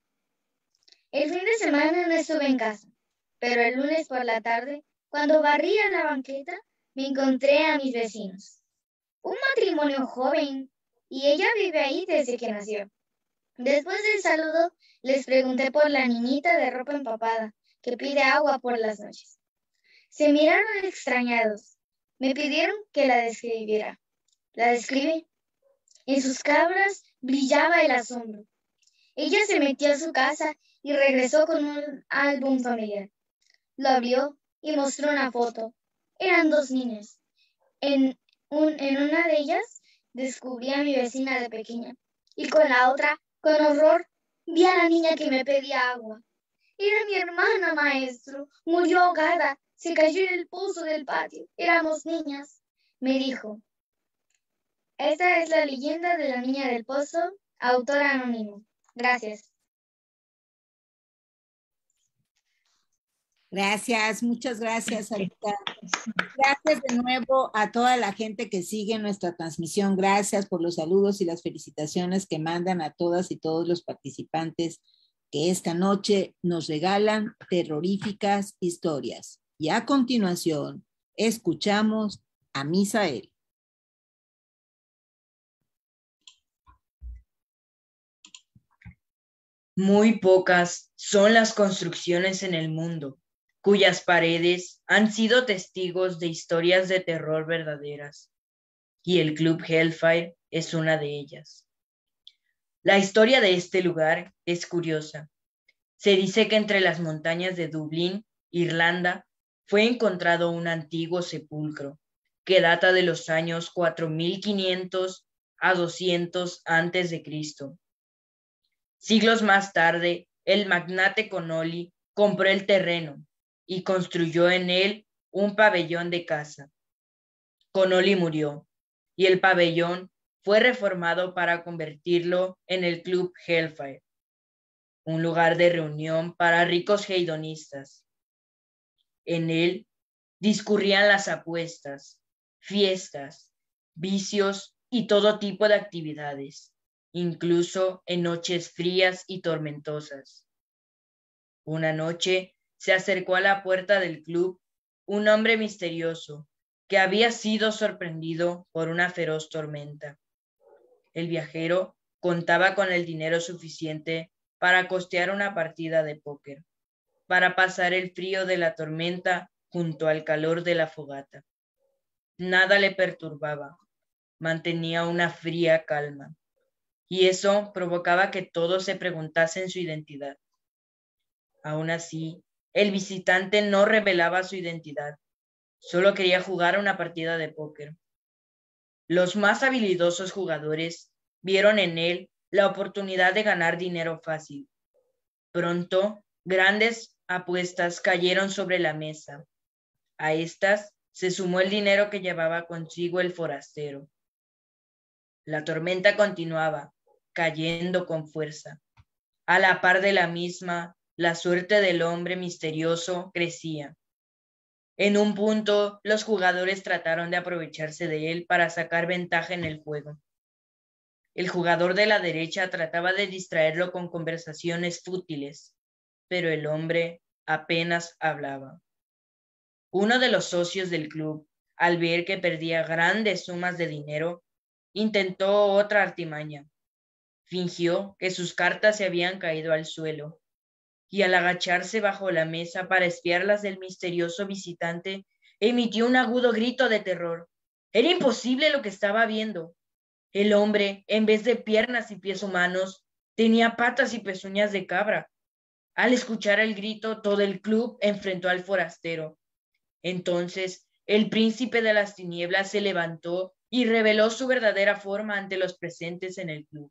El fin de semana no estuve en casa, pero el lunes por la tarde, cuando barría la banqueta, me encontré a mis vecinos. Un matrimonio joven, y ella vive ahí desde que nació. Después del saludo, les pregunté por la niñita de ropa empapada, que pide agua por las noches. Se miraron extrañados. Me pidieron que la describiera. La describí. En sus cabras brillaba el asombro. Ella se metió a su casa y regresó con un álbum familiar. Lo abrió y mostró una foto. Eran dos niñas. En, en una de ellas descubrí a mi vecina de pequeña y con la otra, con horror, vi a la niña que me pedía agua. Era mi hermana, maestro. Murió ahogada. Se cayó en el pozo del patio. Éramos niñas. Me dijo. Esta es la leyenda de la niña del pozo, autor anónimo. Gracias. Gracias, muchas gracias, Anita. Gracias de nuevo a toda la gente que sigue nuestra transmisión. Gracias por los saludos y las felicitaciones que mandan a todas y todos los participantes que esta noche nos regalan terroríficas historias. Y a continuación, escuchamos a Misael. Muy pocas son las construcciones en el mundo cuyas paredes han sido testigos de historias de terror verdaderas, y el Club Hellfire es una de ellas. La historia de este lugar es curiosa. Se dice que entre las montañas de Dublín, Irlanda, fue encontrado un antiguo sepulcro que data de los años 4500 a 200 antes de Cristo. Siglos más tarde, el magnate Connolly compró el terreno y construyó en él un pabellón de caza. Connolly murió y el pabellón fue reformado para convertirlo en el Club Hellfire, un lugar de reunión para ricos heidonistas. En él discurrían las apuestas, fiestas, vicios y todo tipo de actividades, incluso en noches frías y tormentosas. Una noche se acercó a la puerta del club un hombre misterioso que había sido sorprendido por una feroz tormenta. El viajero contaba con el dinero suficiente para costear una partida de póker, para pasar el frío de la tormenta junto al calor de la fogata. Nada le perturbaba, mantenía una fría calma, y eso provocaba que todos se preguntasen su identidad. Aún así, el visitante no revelaba su identidad, solo quería jugar una partida de póker. Los más habilidosos jugadores vieron en él la oportunidad de ganar dinero fácil. Pronto, grandes apuestas cayeron sobre la mesa. A estas se sumó el dinero que llevaba consigo el forastero. La tormenta continuaba, cayendo con fuerza. A la par de la misma, la suerte del hombre misterioso crecía. En un punto, los jugadores trataron de aprovecharse de él para sacar ventaja en el juego. El jugador de la derecha trataba de distraerlo con conversaciones fútiles, pero el hombre apenas hablaba. Uno de los socios del club, al ver que perdía grandes sumas de dinero, intentó otra artimaña. Fingió que sus cartas se habían caído al suelo y al agacharse bajo la mesa para espiarlas del misterioso visitante, emitió un agudo grito de terror. Era imposible lo que estaba viendo. El hombre, en vez de piernas y pies humanos, tenía patas y pezuñas de cabra. Al escuchar el grito, todo el club enfrentó al forastero. Entonces, el príncipe de las tinieblas se levantó y reveló su verdadera forma ante los presentes en el club.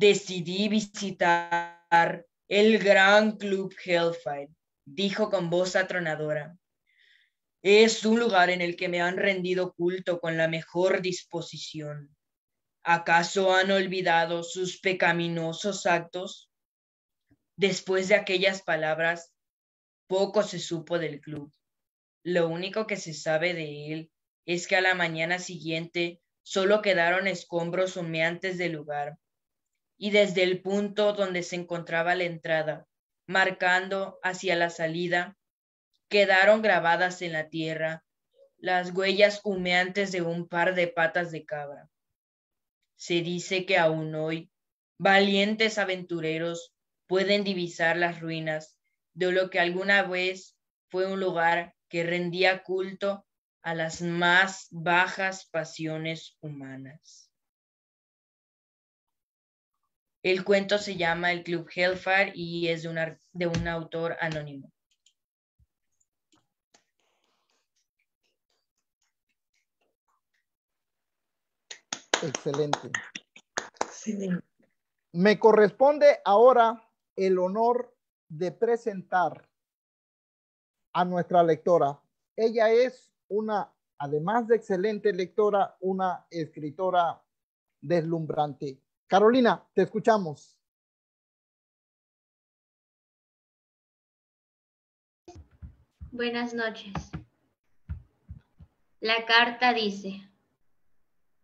Decidí visitar el gran club Hellfire, dijo con voz atronadora. Es un lugar en el que me han rendido culto con la mejor disposición. ¿Acaso han olvidado sus pecaminosos actos? Después de aquellas palabras, poco se supo del club. Lo único que se sabe de él es que a la mañana siguiente solo quedaron escombros humeantes del lugar y desde el punto donde se encontraba la entrada, marcando hacia la salida, quedaron grabadas en la tierra las huellas humeantes de un par de patas de cabra. Se dice que aún hoy valientes aventureros pueden divisar las ruinas de lo que alguna vez fue un lugar que rendía culto a las más bajas pasiones humanas. El cuento se llama El Club Hellfire y es de, de un autor anónimo. Excelente. Me corresponde ahora el honor de presentar a nuestra lectora. Ella es una, además de excelente lectora, una escritora deslumbrante. Carolina, te escuchamos. Buenas noches. La carta dice,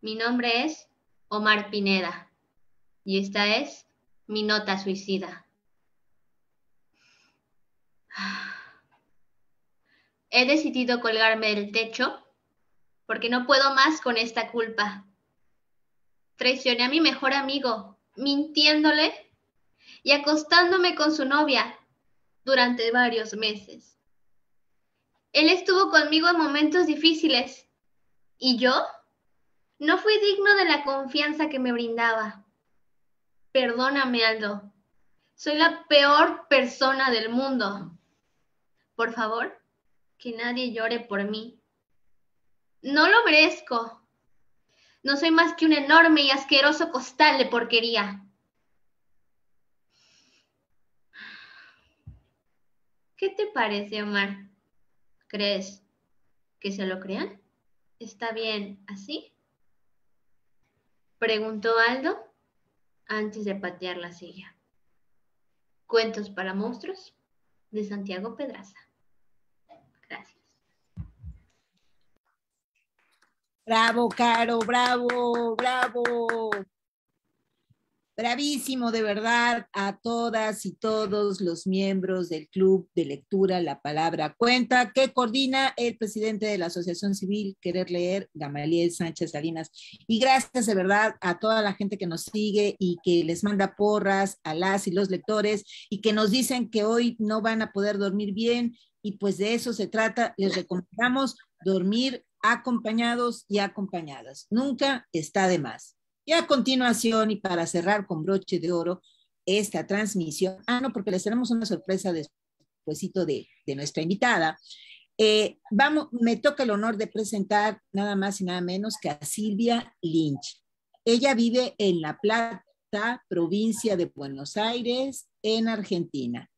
mi nombre es Omar Pineda y esta es mi nota suicida. He decidido colgarme del techo porque no puedo más con esta culpa. Traicioné a mi mejor amigo, mintiéndole y acostándome con su novia durante varios meses. Él estuvo conmigo en momentos difíciles y yo no fui digno de la confianza que me brindaba. Perdóname, Aldo. Soy la peor persona del mundo. Por favor, que nadie llore por mí. No lo merezco. No soy más que un enorme y asqueroso costal de porquería. ¿Qué te parece, Omar? ¿Crees que se lo crean? ¿Está bien así? Preguntó Aldo antes de patear la silla. Cuentos para monstruos de Santiago Pedraza. Gracias. Bravo, Caro, bravo, bravo. Bravísimo, de verdad, a todas y todos los miembros del Club de Lectura La Palabra Cuenta, que coordina el presidente de la Asociación Civil Querer Leer, Gamaliel Sánchez Salinas. Y gracias de verdad a toda la gente que nos sigue y que les manda porras a las y los lectores y que nos dicen que hoy no van a poder dormir bien. Y pues de eso se trata. Les recomendamos dormir acompañados y acompañadas. Nunca está de más. Y a continuación, y para cerrar con broche de oro esta transmisión, ah, no, porque les tenemos una sorpresa después de, de nuestra invitada. Eh, vamos, me toca el honor de presentar nada más y nada menos que a Silvia Lynch. Ella vive en La Plata, provincia de Buenos Aires, en Argentina.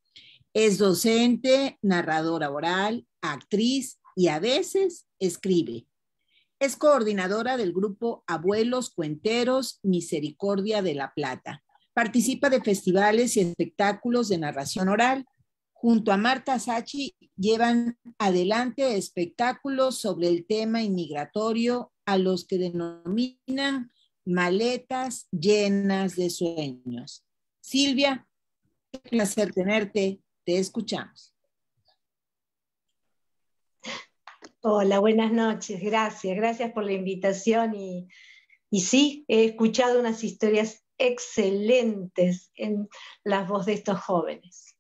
Es docente, narradora oral, actriz y a veces escribe. Es coordinadora del grupo Abuelos Cuenteros Misericordia de la Plata. Participa de festivales y espectáculos de narración oral. Junto a Marta Sachi llevan adelante espectáculos sobre el tema inmigratorio a los que denominan maletas llenas de sueños. Silvia, qué placer tenerte. Te escuchamos. Hola, buenas noches, gracias, gracias por la invitación y, y sí, he escuchado unas historias excelentes en la voz de estos jóvenes.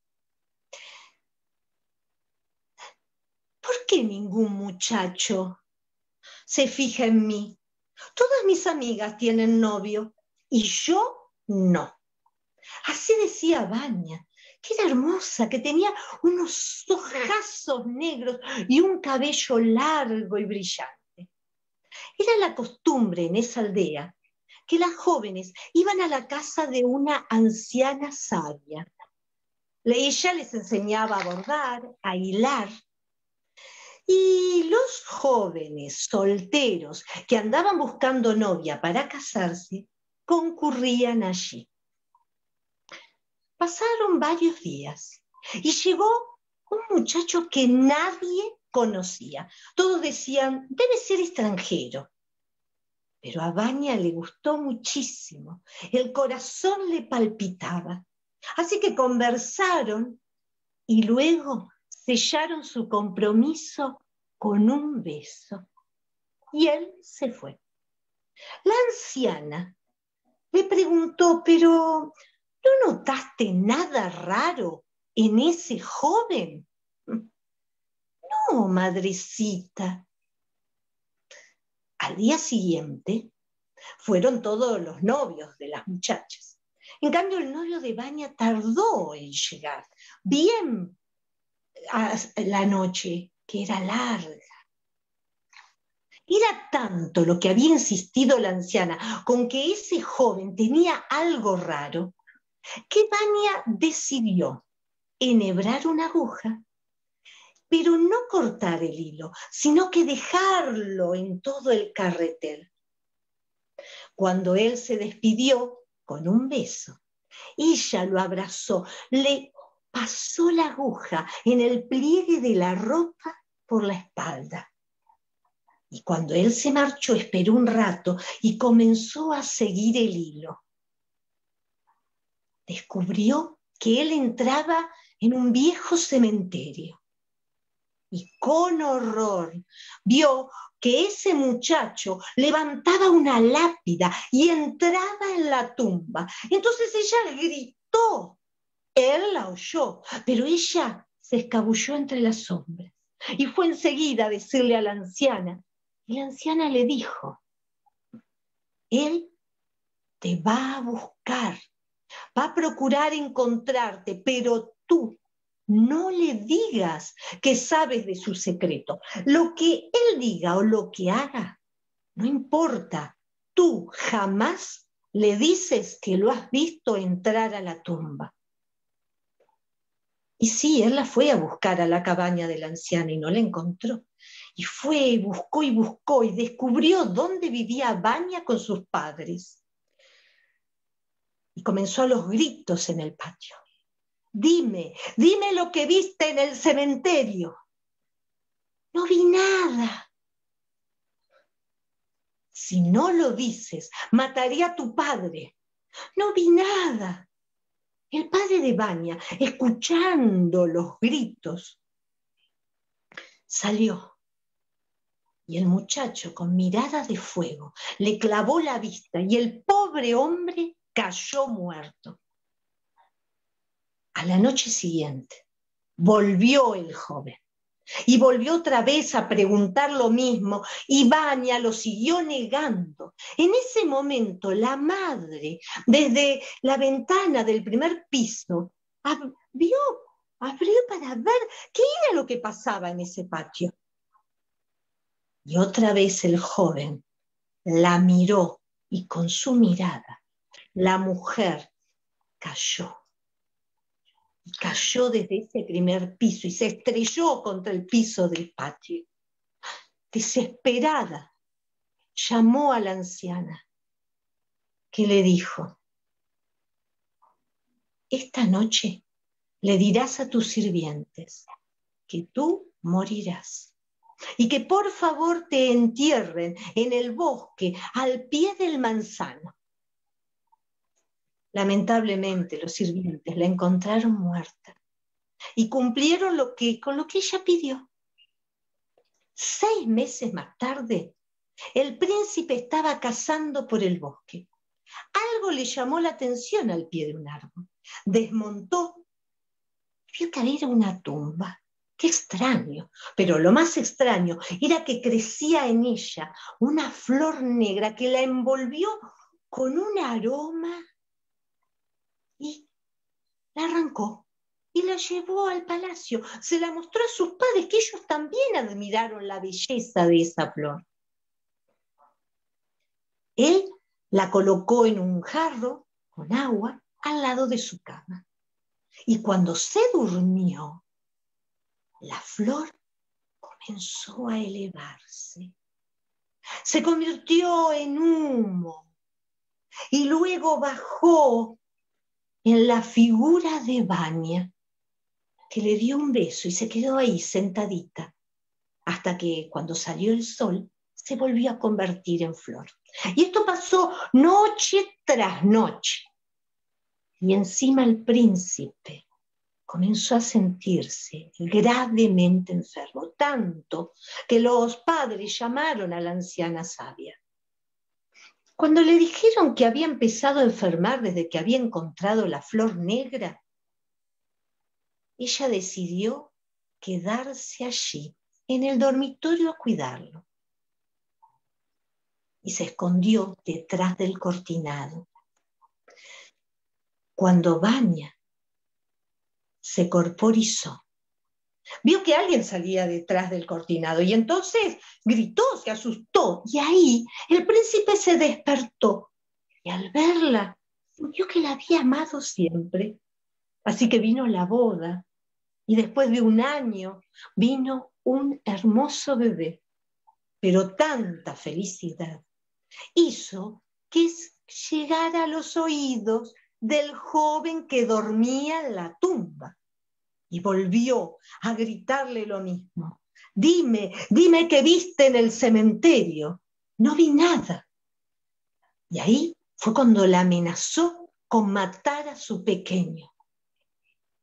¿Por qué ningún muchacho se fija en mí? Todas mis amigas tienen novio y yo no. Así decía Baña que era hermosa, que tenía unos ojazos negros y un cabello largo y brillante. Era la costumbre en esa aldea que las jóvenes iban a la casa de una anciana sabia. Ella les enseñaba a bordar, a hilar. Y los jóvenes solteros que andaban buscando novia para casarse concurrían allí. Pasaron varios días y llegó un muchacho que nadie conocía. Todos decían, debe ser extranjero. Pero a Baña le gustó muchísimo, el corazón le palpitaba. Así que conversaron y luego sellaron su compromiso con un beso. Y él se fue. La anciana le preguntó, pero ¿No notaste nada raro en ese joven? No, madrecita. Al día siguiente fueron todos los novios de las muchachas. En cambio, el novio de Baña tardó en llegar, bien a la noche, que era larga. Era tanto lo que había insistido la anciana con que ese joven tenía algo raro, que Vania decidió enhebrar una aguja, pero no cortar el hilo, sino que dejarlo en todo el carretel. Cuando él se despidió con un beso, ella lo abrazó, le pasó la aguja en el pliegue de la ropa por la espalda. Y cuando él se marchó, esperó un rato y comenzó a seguir el hilo. Descubrió que él entraba en un viejo cementerio. Y con horror vio que ese muchacho levantaba una lápida y entraba en la tumba. Entonces ella gritó. Él la oyó, pero ella se escabulló entre las sombras y fue enseguida a decirle a la anciana. Y la anciana le dijo, Él te va a buscar, va a procurar encontrarte, pero tú no le digas que sabes de su secreto. Lo que él diga o lo que haga, no importa. Tú jamás le dices que lo has visto entrar a la tumba. Y sí, él la fue a buscar a la cabaña de la anciana y no la encontró. Y fue y buscó y buscó y descubrió dónde vivía Baña con sus padres. Y comenzó a los gritos en el patio. Dime, dime lo que viste en el cementerio. No vi nada. Si no lo dices, mataré a tu padre. No vi nada. El padre de Baña, escuchando los gritos, salió. Y el muchacho, con mirada de fuego, le clavó la vista y el pobre hombre cayó muerto. A la noche siguiente volvió el joven y volvió otra vez a preguntar lo mismo y Baña lo siguió negando. En ese momento la madre, desde la ventana del primer piso, abrió, abrió para ver qué era lo que pasaba en ese patio. Y otra vez el joven la miró y con su mirada la mujer cayó cayó desde ese primer piso y se estrelló contra el piso del patio. Desesperada, llamó a la anciana, que le dijo, esta noche le dirás a tus sirvientes que tú morirás y que por favor te entierren en el bosque al pie del manzano Lamentablemente los sirvientes la encontraron muerta y cumplieron lo que, con lo que ella pidió. Seis meses más tarde, el príncipe estaba cazando por el bosque. Algo le llamó la atención al pie de un árbol. Desmontó. Vio que había una tumba. Qué extraño. Pero lo más extraño era que crecía en ella una flor negra que la envolvió con un aroma la arrancó y la llevó al palacio. Se la mostró a sus padres, que ellos también admiraron la belleza de esa flor. Él la colocó en un jarro con agua al lado de su cama. Y cuando se durmió, la flor comenzó a elevarse. Se convirtió en humo y luego bajó en la figura de Vania, que le dio un beso y se quedó ahí sentadita, hasta que cuando salió el sol se volvió a convertir en flor. Y esto pasó noche tras noche. Y encima el príncipe comenzó a sentirse gravemente enfermo, tanto que los padres llamaron a la anciana sabia. Cuando le dijeron que había empezado a enfermar desde que había encontrado la flor negra, ella decidió quedarse allí, en el dormitorio, a cuidarlo. Y se escondió detrás del cortinado. Cuando Baña se corporizó Vio que alguien salía detrás del cortinado y entonces gritó, se asustó y ahí el príncipe se despertó y al verla sintió que la había amado siempre. Así que vino la boda y después de un año vino un hermoso bebé. Pero tanta felicidad hizo que llegara a los oídos del joven que dormía en la tumba y volvió a gritarle lo mismo. Dime, dime qué viste en el cementerio. No vi nada. Y ahí fue cuando la amenazó con matar a su pequeño.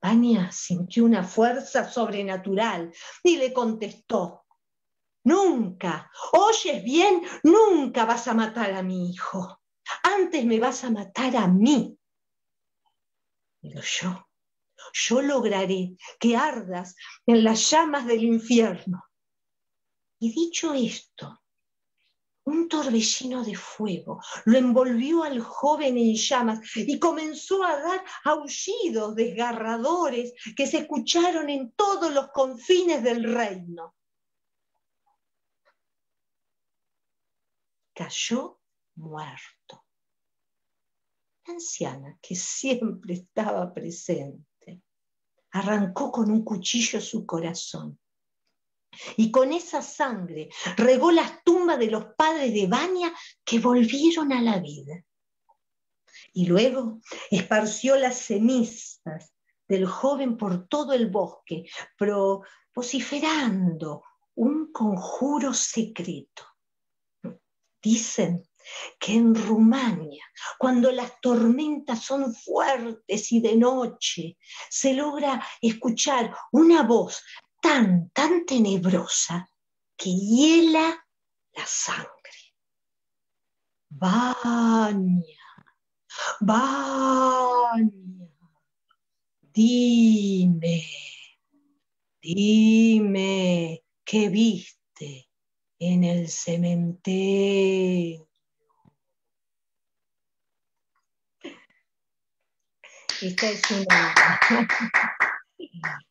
Vania sintió una fuerza sobrenatural y le contestó, nunca, oyes bien, nunca vas a matar a mi hijo. Antes me vas a matar a mí. Pero yo, yo lograré que ardas en las llamas del infierno. Y dicho esto, un torbellino de fuego lo envolvió al joven en llamas y comenzó a dar aullidos desgarradores que se escucharon en todos los confines del reino. Cayó muerto. La anciana, que siempre estaba presente, arrancó con un cuchillo su corazón y con esa sangre regó las tumbas de los padres de Bania que volvieron a la vida. Y luego esparció las cenizas del joven por todo el bosque, vociferando un conjuro secreto. Dicen que en Rumania, cuando las tormentas son fuertes y de noche, se logra escuchar una voz tan, tan tenebrosa que hiela la sangre. Baña, baña, dime, dime qué viste en el cementerio. Esta es una...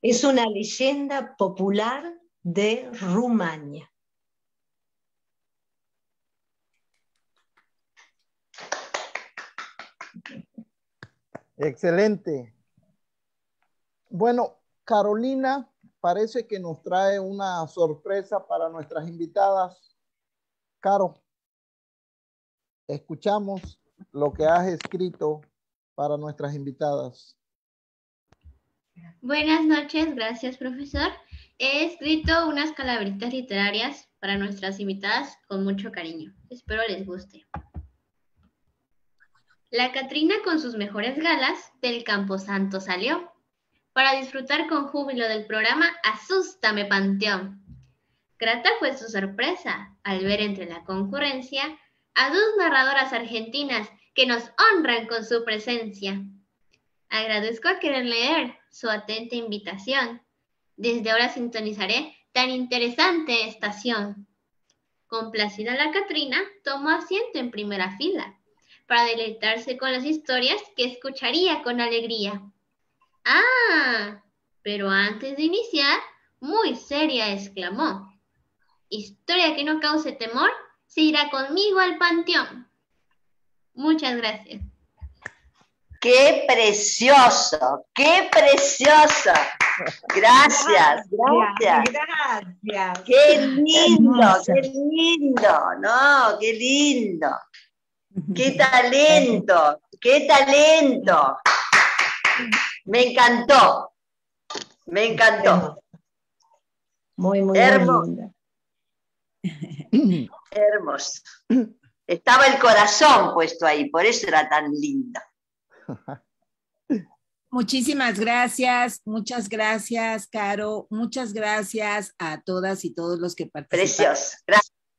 Es una leyenda popular de Rumania. Excelente. Bueno, Carolina parece que nos trae una sorpresa para nuestras invitadas. Caro, escuchamos lo que has escrito para nuestras invitadas. Buenas noches, gracias profesor. He escrito unas calabritas literarias para nuestras invitadas con mucho cariño. Espero les guste. La Catrina con sus mejores galas del Camposanto salió para disfrutar con júbilo del programa Asústame Panteón. Grata fue su sorpresa al ver entre la concurrencia a dos narradoras argentinas que nos honran con su presencia. Agradezco a querer leer su atenta invitación. Desde ahora sintonizaré tan interesante estación. Complacida la Catrina, tomó asiento en primera fila para deleitarse con las historias que escucharía con alegría. Ah, pero antes de iniciar, muy seria exclamó. Historia que no cause temor, se irá conmigo al panteón. Muchas gracias. Qué precioso, qué precioso. Gracias, gracias. Gracias. Qué lindo, qué lindo, no, qué lindo. Qué talento, qué talento. Me encantó, me encantó. Muy, muy hermoso. Hermoso. Estaba el corazón puesto ahí, por eso era tan linda. Muchísimas gracias, muchas gracias, Caro, muchas gracias a todas y todos los que participaron.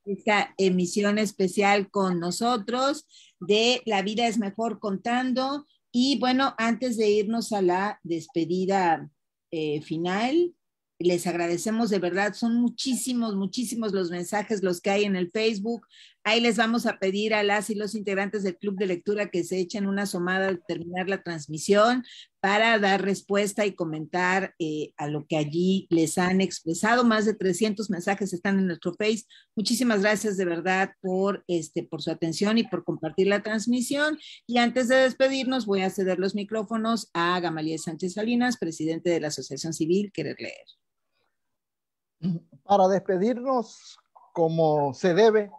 En esta emisión especial con nosotros de La vida es mejor contando. Y bueno, antes de irnos a la despedida eh, final, les agradecemos de verdad, son muchísimos, muchísimos los mensajes, los que hay en el Facebook. Ahí les vamos a pedir a las y los integrantes del club de lectura que se echen una asomada al terminar la transmisión para dar respuesta y comentar eh, a lo que allí les han expresado. Más de 300 mensajes están en nuestro Face. Muchísimas gracias de verdad por, este, por su atención y por compartir la transmisión. Y antes de despedirnos, voy a ceder los micrófonos a Gamaliel Sánchez Salinas, presidente de la Asociación Civil Querer Leer. Para despedirnos, como se debe,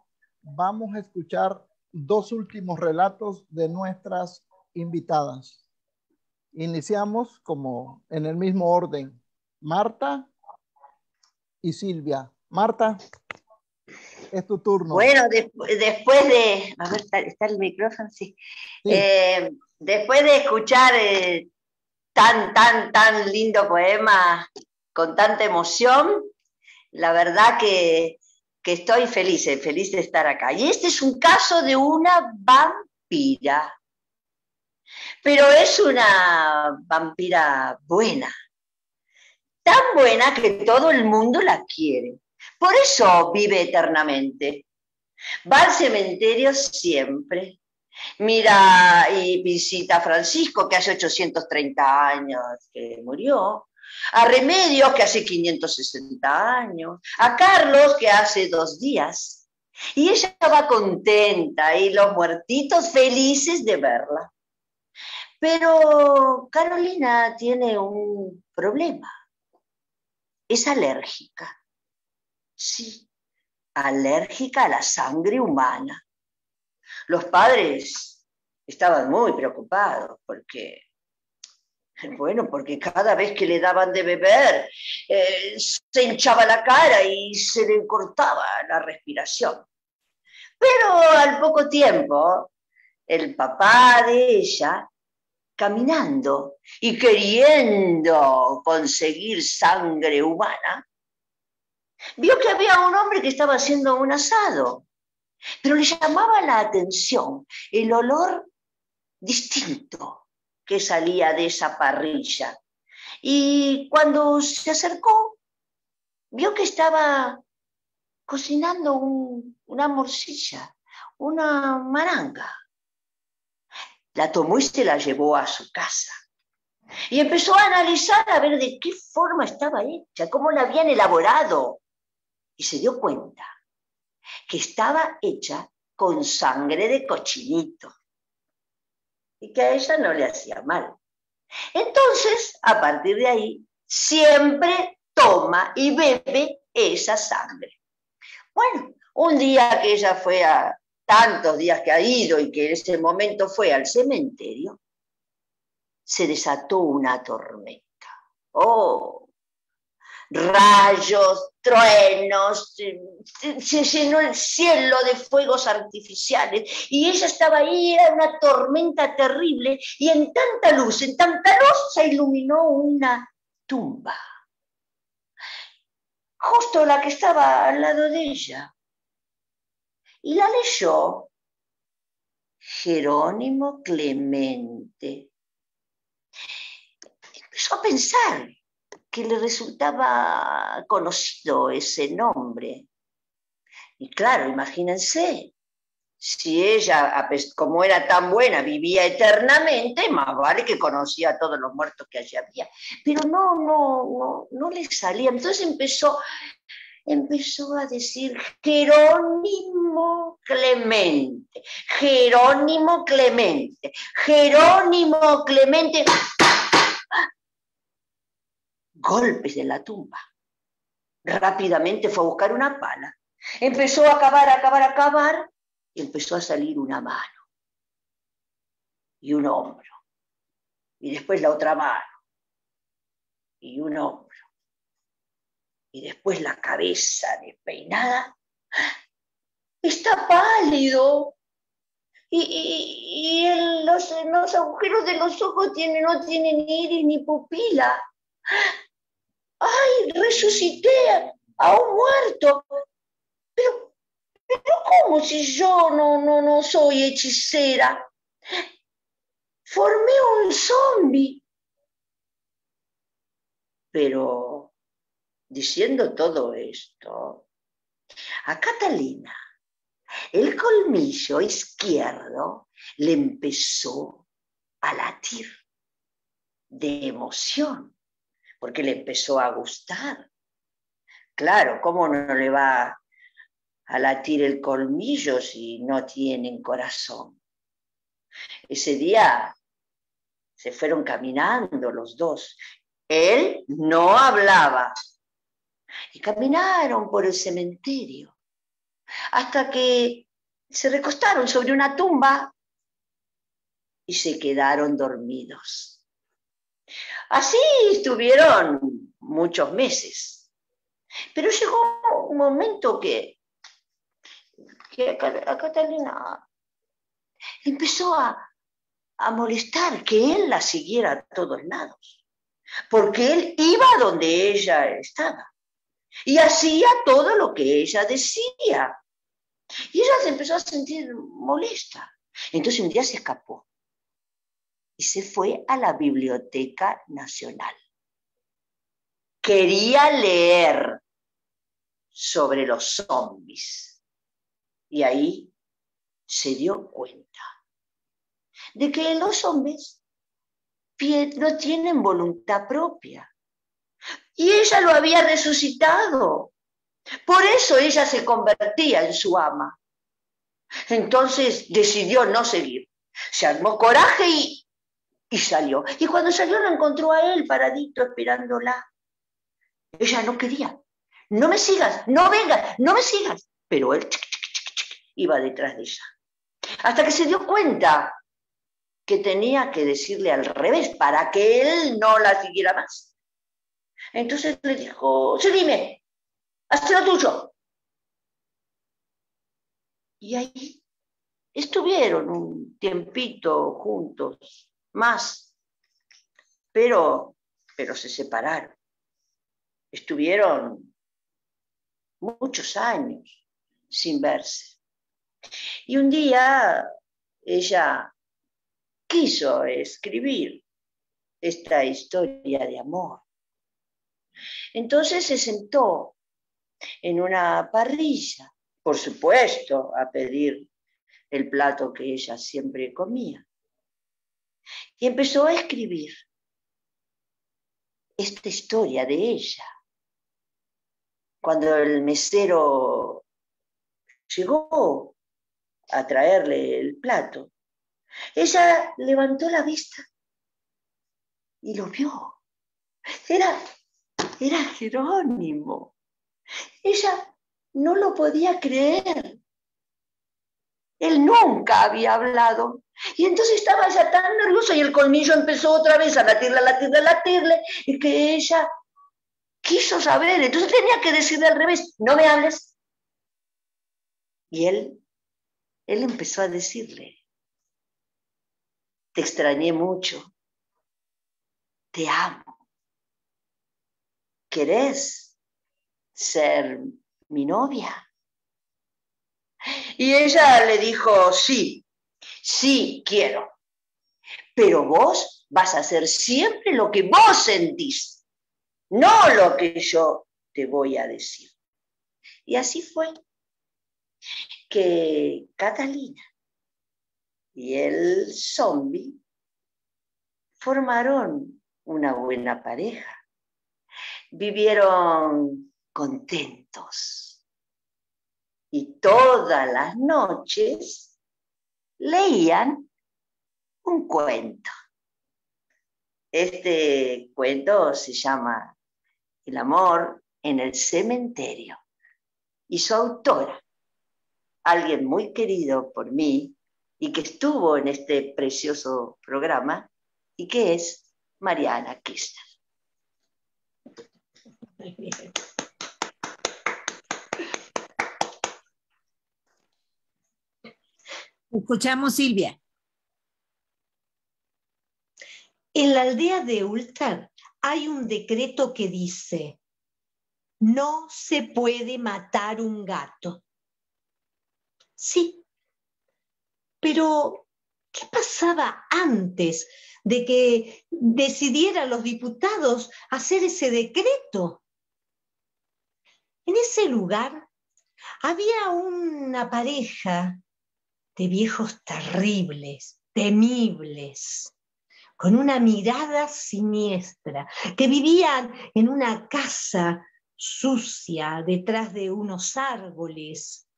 vamos a escuchar dos últimos relatos de nuestras invitadas. Iniciamos como en el mismo orden, Marta y Silvia. Marta, es tu turno. Bueno, después de, a ver, está, el micrófono, sí. Eh, después de escuchar eh, tan, tan, tan lindo poema con tanta emoción, la verdad que que estoy feliz, eh, feliz de estar acá. Y este es un caso de una vampira, pero es una vampira buena, tan buena que todo el mundo la quiere. Por eso vive eternamente. Va al cementerio siempre. Mira y visita a Francisco, que hace 830 años que murió a Remedios, que hace 560 años, a Carlos, que hace dos días. Y ella va contenta y los muertitos felices de verla. Pero Carolina tiene un problema. Es alérgica. Sí, alérgica a la sangre humana. Los padres estaban muy preocupados porque bueno, porque cada vez que le daban de beber eh, se hinchaba la cara y se le cortaba la respiración. Pero al poco tiempo, el papá de ella, caminando y queriendo conseguir sangre humana, vio que había un hombre que estaba haciendo un asado, pero le llamaba la atención el olor distinto que salía de esa parrilla. Y cuando se acercó, vio que estaba cocinando una morcilla, una maranga. La tomó y se la llevó a su casa. Y empezó a analizar a ver de qué forma estaba hecha, cómo la habían elaborado. Y se dio cuenta que estaba hecha con sangre de cochinito y que a ella no le hacía mal. Entonces, a partir de ahí, siempre toma y bebe esa sangre. Bueno, un día que ella fue a tantos días que ha ido y que en ese momento fue al cementerio, se desató una tormenta. Oh, rayos, truenos, se llenó el cielo de fuegos artificiales y ella estaba ahí, era una tormenta terrible y en tanta luz, en tanta luz se iluminó una tumba, justo la que estaba al lado de ella. Y la leyó Jerónimo Clemente. Empezó a pensar, que le resultaba conocido ese nombre. Y claro, imagínense, si ella, como era tan buena, vivía eternamente, más vale que conocía a todos los muertos que allí había. Pero no, no, no, no le salía. Entonces empezó, empezó a decir Jerónimo Clemente, Jerónimo Clemente, Jerónimo Clemente golpes de la tumba. Rápidamente fue a buscar una pala. Empezó a cavar, a cavar, a cavar y empezó a salir una mano y un hombro. Y después la otra mano y un hombro. Y después la cabeza despeinada. Está pálido. Y, los, los, agujeros de los ojos tiene, no tienen iris ni pupila ay, resucité a un muerto. Pero, pero ¿cómo si yo no, no, no soy hechicera? Formé un zombie. Pero diciendo todo esto, a Catalina el colmillo izquierdo le empezó a latir de emoción, porque le empezó a gustar. Claro, ¿cómo no le va a latir el colmillo si no tienen corazón? Ese día se fueron caminando los dos. Él no hablaba. Y caminaron por el cementerio hasta que se recostaron sobre una tumba y se quedaron dormidos. Así estuvieron muchos meses. Pero llegó un momento que, a Catalina empezó a, a molestar que él la siguiera a todos lados, porque él iba donde ella estaba y hacía todo lo que ella decía. Y ella se empezó a sentir molesta. Entonces un día se escapó y se fue a la Biblioteca Nacional. Quería leer sobre los zombies y ahí se dio cuenta de que los zombies no tienen voluntad propia. Y ella lo había resucitado. Por eso ella se convertía en su ama. Entonces decidió no seguir. Se armó coraje y, y salió. Y cuando salió lo encontró a él paradito esperándola. Ella no quería. No me sigas, no vengas, no me sigas. Pero él iba detrás de ella. Hasta que se dio cuenta que tenía que decirle al revés para que él no la siguiera más. Entonces le dijo, seguime, haz lo tuyo. Y ahí estuvieron un tiempito juntos, más, pero, pero se separaron. Estuvieron muchos años sin verse. Y un día ella quiso escribir esta historia de amor. Entonces se sentó en una parrilla, por supuesto, a pedir el plato que ella siempre comía. Y empezó a escribir esta historia de ella. Cuando el mesero llegó a traerle el plato, ella levantó la vista y lo vio. Era, era Jerónimo. Ella no lo podía creer. Él nunca había hablado. Y entonces estaba ya tan nerviosa y el colmillo empezó otra vez a latirle, a latirle, a latirle, y que ella quiso saber. Entonces tenía que decirle al revés, no me hables. Y él, él empezó a decirle, te extrañé mucho. Te amo. ¿Querés ser mi novia? Y ella le dijo, sí, sí quiero. Pero vos vas a hacer siempre lo que vos sentís, no lo que yo te voy a decir. Y así fue que Catalina y el zombie formaron una buena pareja. Vivieron contentos y todas las noches leían un cuento. Este cuento se llama El amor en el cementerio y su autora, alguien muy querido por mí, y que estuvo en este precioso programa y que es Mariana Kirchner. Escuchamos, Silvia. En la aldea de Ultar hay un decreto que dice, no se puede matar un gato. Sí, pero, ¿qué pasaba antes de que decidieran los diputados hacer ese decreto? En ese lugar había una pareja de viejos terribles, temibles, con una mirada siniestra, que vivían en una casa sucia detrás de unos árboles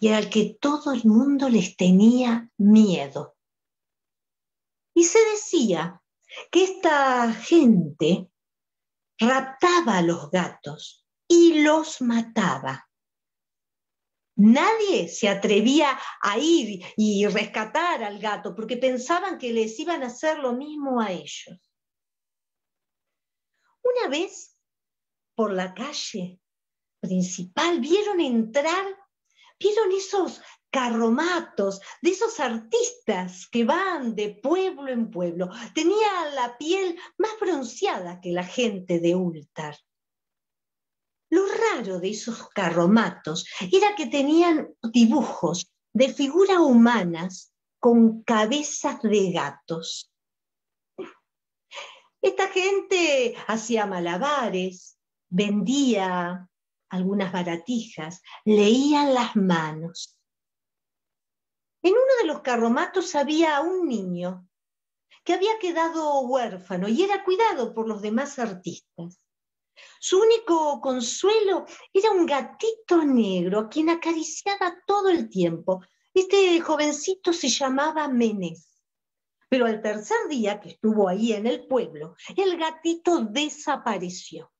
y al que todo el mundo les tenía miedo. Y se decía que esta gente raptaba a los gatos y los mataba. Nadie se atrevía a ir y rescatar al gato porque pensaban que les iban a hacer lo mismo a ellos. Una vez, por la calle principal, vieron entrar, vieron esos carromatos, de esos artistas que van de pueblo en pueblo. Tenía la piel más bronceada que la gente de Ultar. Lo raro de esos carromatos era que tenían dibujos de figuras humanas con cabezas de gatos. Esta gente hacía malabares, vendía algunas baratijas, leían las manos. En uno de los carromatos había un niño que había quedado huérfano y era cuidado por los demás artistas. Su único consuelo era un gatito negro a quien acariciaba todo el tiempo. Este jovencito se llamaba Menés. Pero al tercer día que estuvo ahí en el pueblo, el gatito desapareció.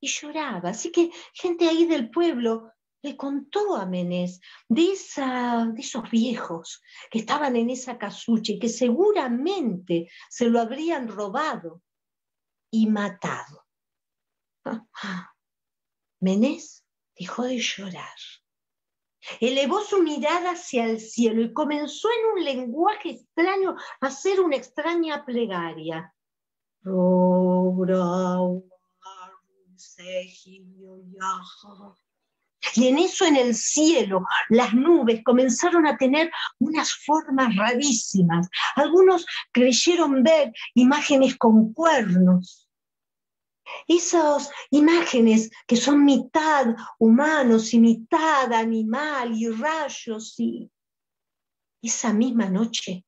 Y lloraba. Así que gente ahí del pueblo le contó a Menés de, de esos viejos que estaban en esa casucha y que seguramente se lo habrían robado y matado. Menés dejó de llorar. Elevó su mirada hacia el cielo y comenzó en un lenguaje extraño a hacer una extraña plegaria. Y en eso en el cielo las nubes comenzaron a tener unas formas rarísimas. Algunos creyeron ver imágenes con cuernos esas imágenes que son mitad humanos y mitad animal y rayos y esa misma noche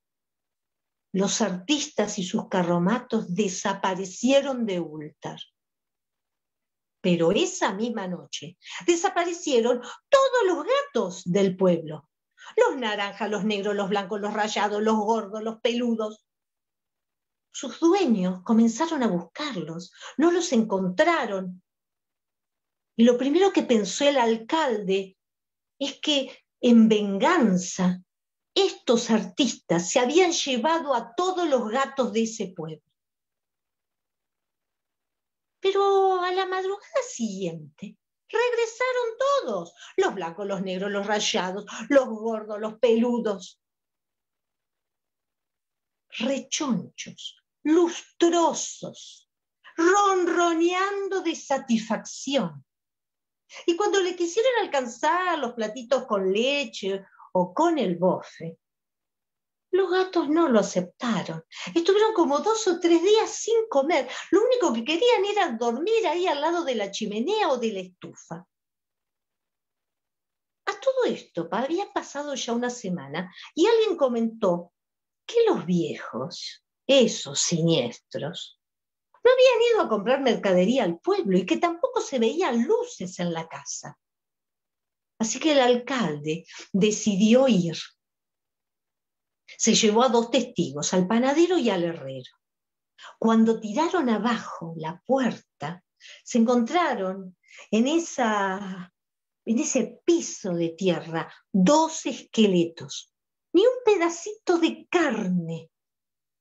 los artistas y sus carromatos desaparecieron de Ultar. Pero esa misma noche desaparecieron todos los gatos del pueblo. Los naranjas, los negros, los blancos, los rayados, los gordos, los peludos sus dueños comenzaron a buscarlos, no los encontraron. Y lo primero que pensó el alcalde es que en venganza estos artistas se habían llevado a todos los gatos de ese pueblo. Pero a la madrugada siguiente regresaron todos, los blancos, los negros, los rayados, los gordos, los peludos, rechonchos, lustrosos, ronroneando de satisfacción. Y cuando le quisieron alcanzar los platitos con leche o con el bofe, los gatos no lo aceptaron. Estuvieron como dos o tres días sin comer. Lo único que querían era dormir ahí al lado de la chimenea o de la estufa. A todo esto había pasado ya una semana y alguien comentó que los viejos esos siniestros, no habían ido a comprar mercadería al pueblo y que tampoco se veían luces en la casa. Así que el alcalde decidió ir. Se llevó a dos testigos, al panadero y al herrero. Cuando tiraron abajo la puerta, se encontraron en, esa, en ese piso de tierra dos esqueletos, ni un pedacito de carne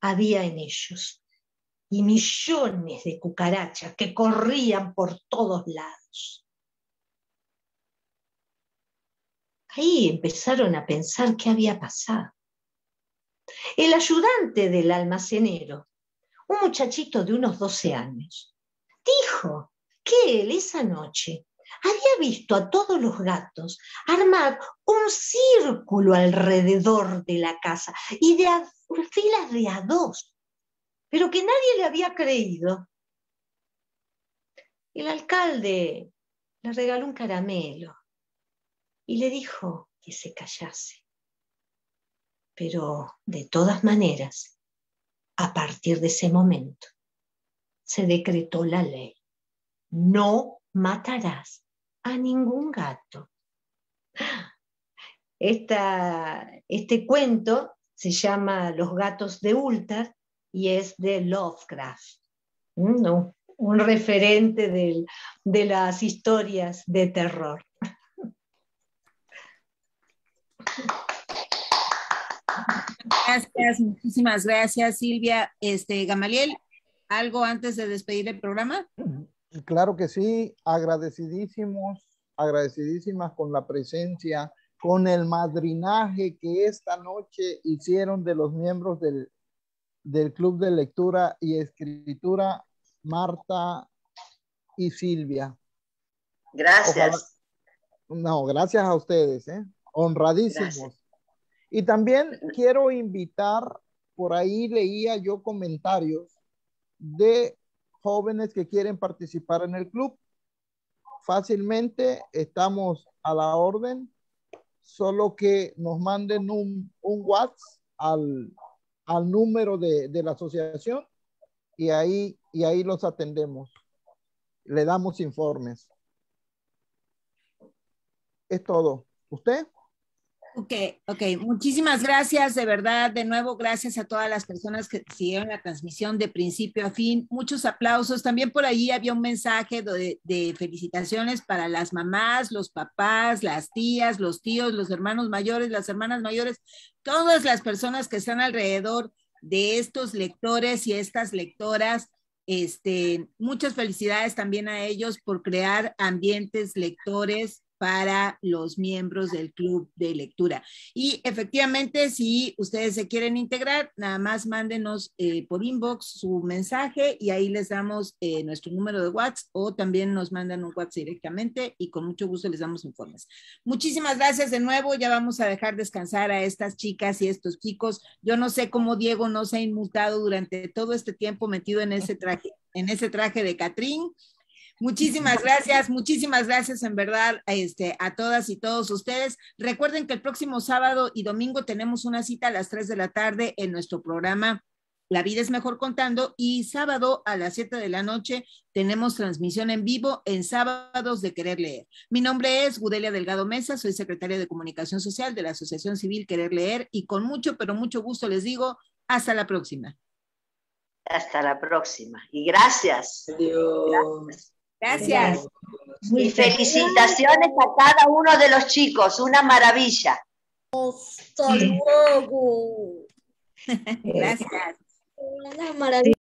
había en ellos y millones de cucarachas que corrían por todos lados. Ahí empezaron a pensar qué había pasado. El ayudante del almacenero, un muchachito de unos 12 años, dijo que él esa noche había visto a todos los gatos armar un círculo alrededor de la casa y de filas de a dos, pero que nadie le había creído. El alcalde le regaló un caramelo y le dijo que se callase. Pero de todas maneras, a partir de ese momento, se decretó la ley. No matarás a ningún gato. este cuento se llama Los gatos de Ultar y es de Lovecraft, un referente de las historias de terror. Gracias, muchísimas gracias, Silvia. Este, Gamaliel, ¿algo antes de despedir el programa? Claro que sí, agradecidísimos, agradecidísimas con la presencia, con el madrinaje que esta noche hicieron de los miembros del, del Club de Lectura y Escritura, Marta y Silvia. Gracias. no, gracias a ustedes, ¿eh? honradísimos. Y también quiero invitar, por ahí leía yo comentarios de jóvenes que quieren participar en el club. Fácilmente estamos a la orden, solo que nos manden un, un WhatsApp al, al número de, de, la asociación y ahí, y ahí los atendemos. Le damos informes. Es todo. ¿Usted? Ok, ok. Muchísimas gracias, de verdad. De nuevo, gracias a todas las personas que siguieron la transmisión de principio a fin. Muchos aplausos. También por allí había un mensaje de, felicitaciones para las mamás, los papás, las tías, los tíos, los hermanos mayores, las hermanas mayores, todas las personas que están alrededor de estos lectores y estas lectoras. Este, muchas felicidades también a ellos por crear ambientes lectores para los miembros del club de lectura. Y efectivamente, si ustedes se quieren integrar, nada más mándenos eh, por inbox su mensaje y ahí les damos eh, nuestro número de WhatsApp o también nos mandan un WhatsApp directamente y con mucho gusto les damos informes. Muchísimas gracias de nuevo. Ya vamos a dejar descansar a estas chicas y estos chicos. Yo no sé cómo Diego no se ha inmutado durante todo este tiempo metido en ese traje, en ese traje de Catrín. Muchísimas gracias, muchísimas gracias en verdad este, a todas y todos ustedes. Recuerden que el próximo sábado y domingo tenemos una cita a las 3 de la tarde en nuestro programa La vida es mejor contando y sábado a las 7 de la noche tenemos transmisión en vivo en sábados de Querer Leer. Mi nombre es Gudelia Delgado Mesa, soy secretaria de Comunicación Social de la Asociación Civil Querer Leer y con mucho, pero mucho gusto les digo, hasta la próxima. Hasta la próxima y gracias. Adiós. Gracias. Gracias. Y felicitaciones a cada uno de los chicos, una maravilla. Hasta luego. Gracias. Una maravilla.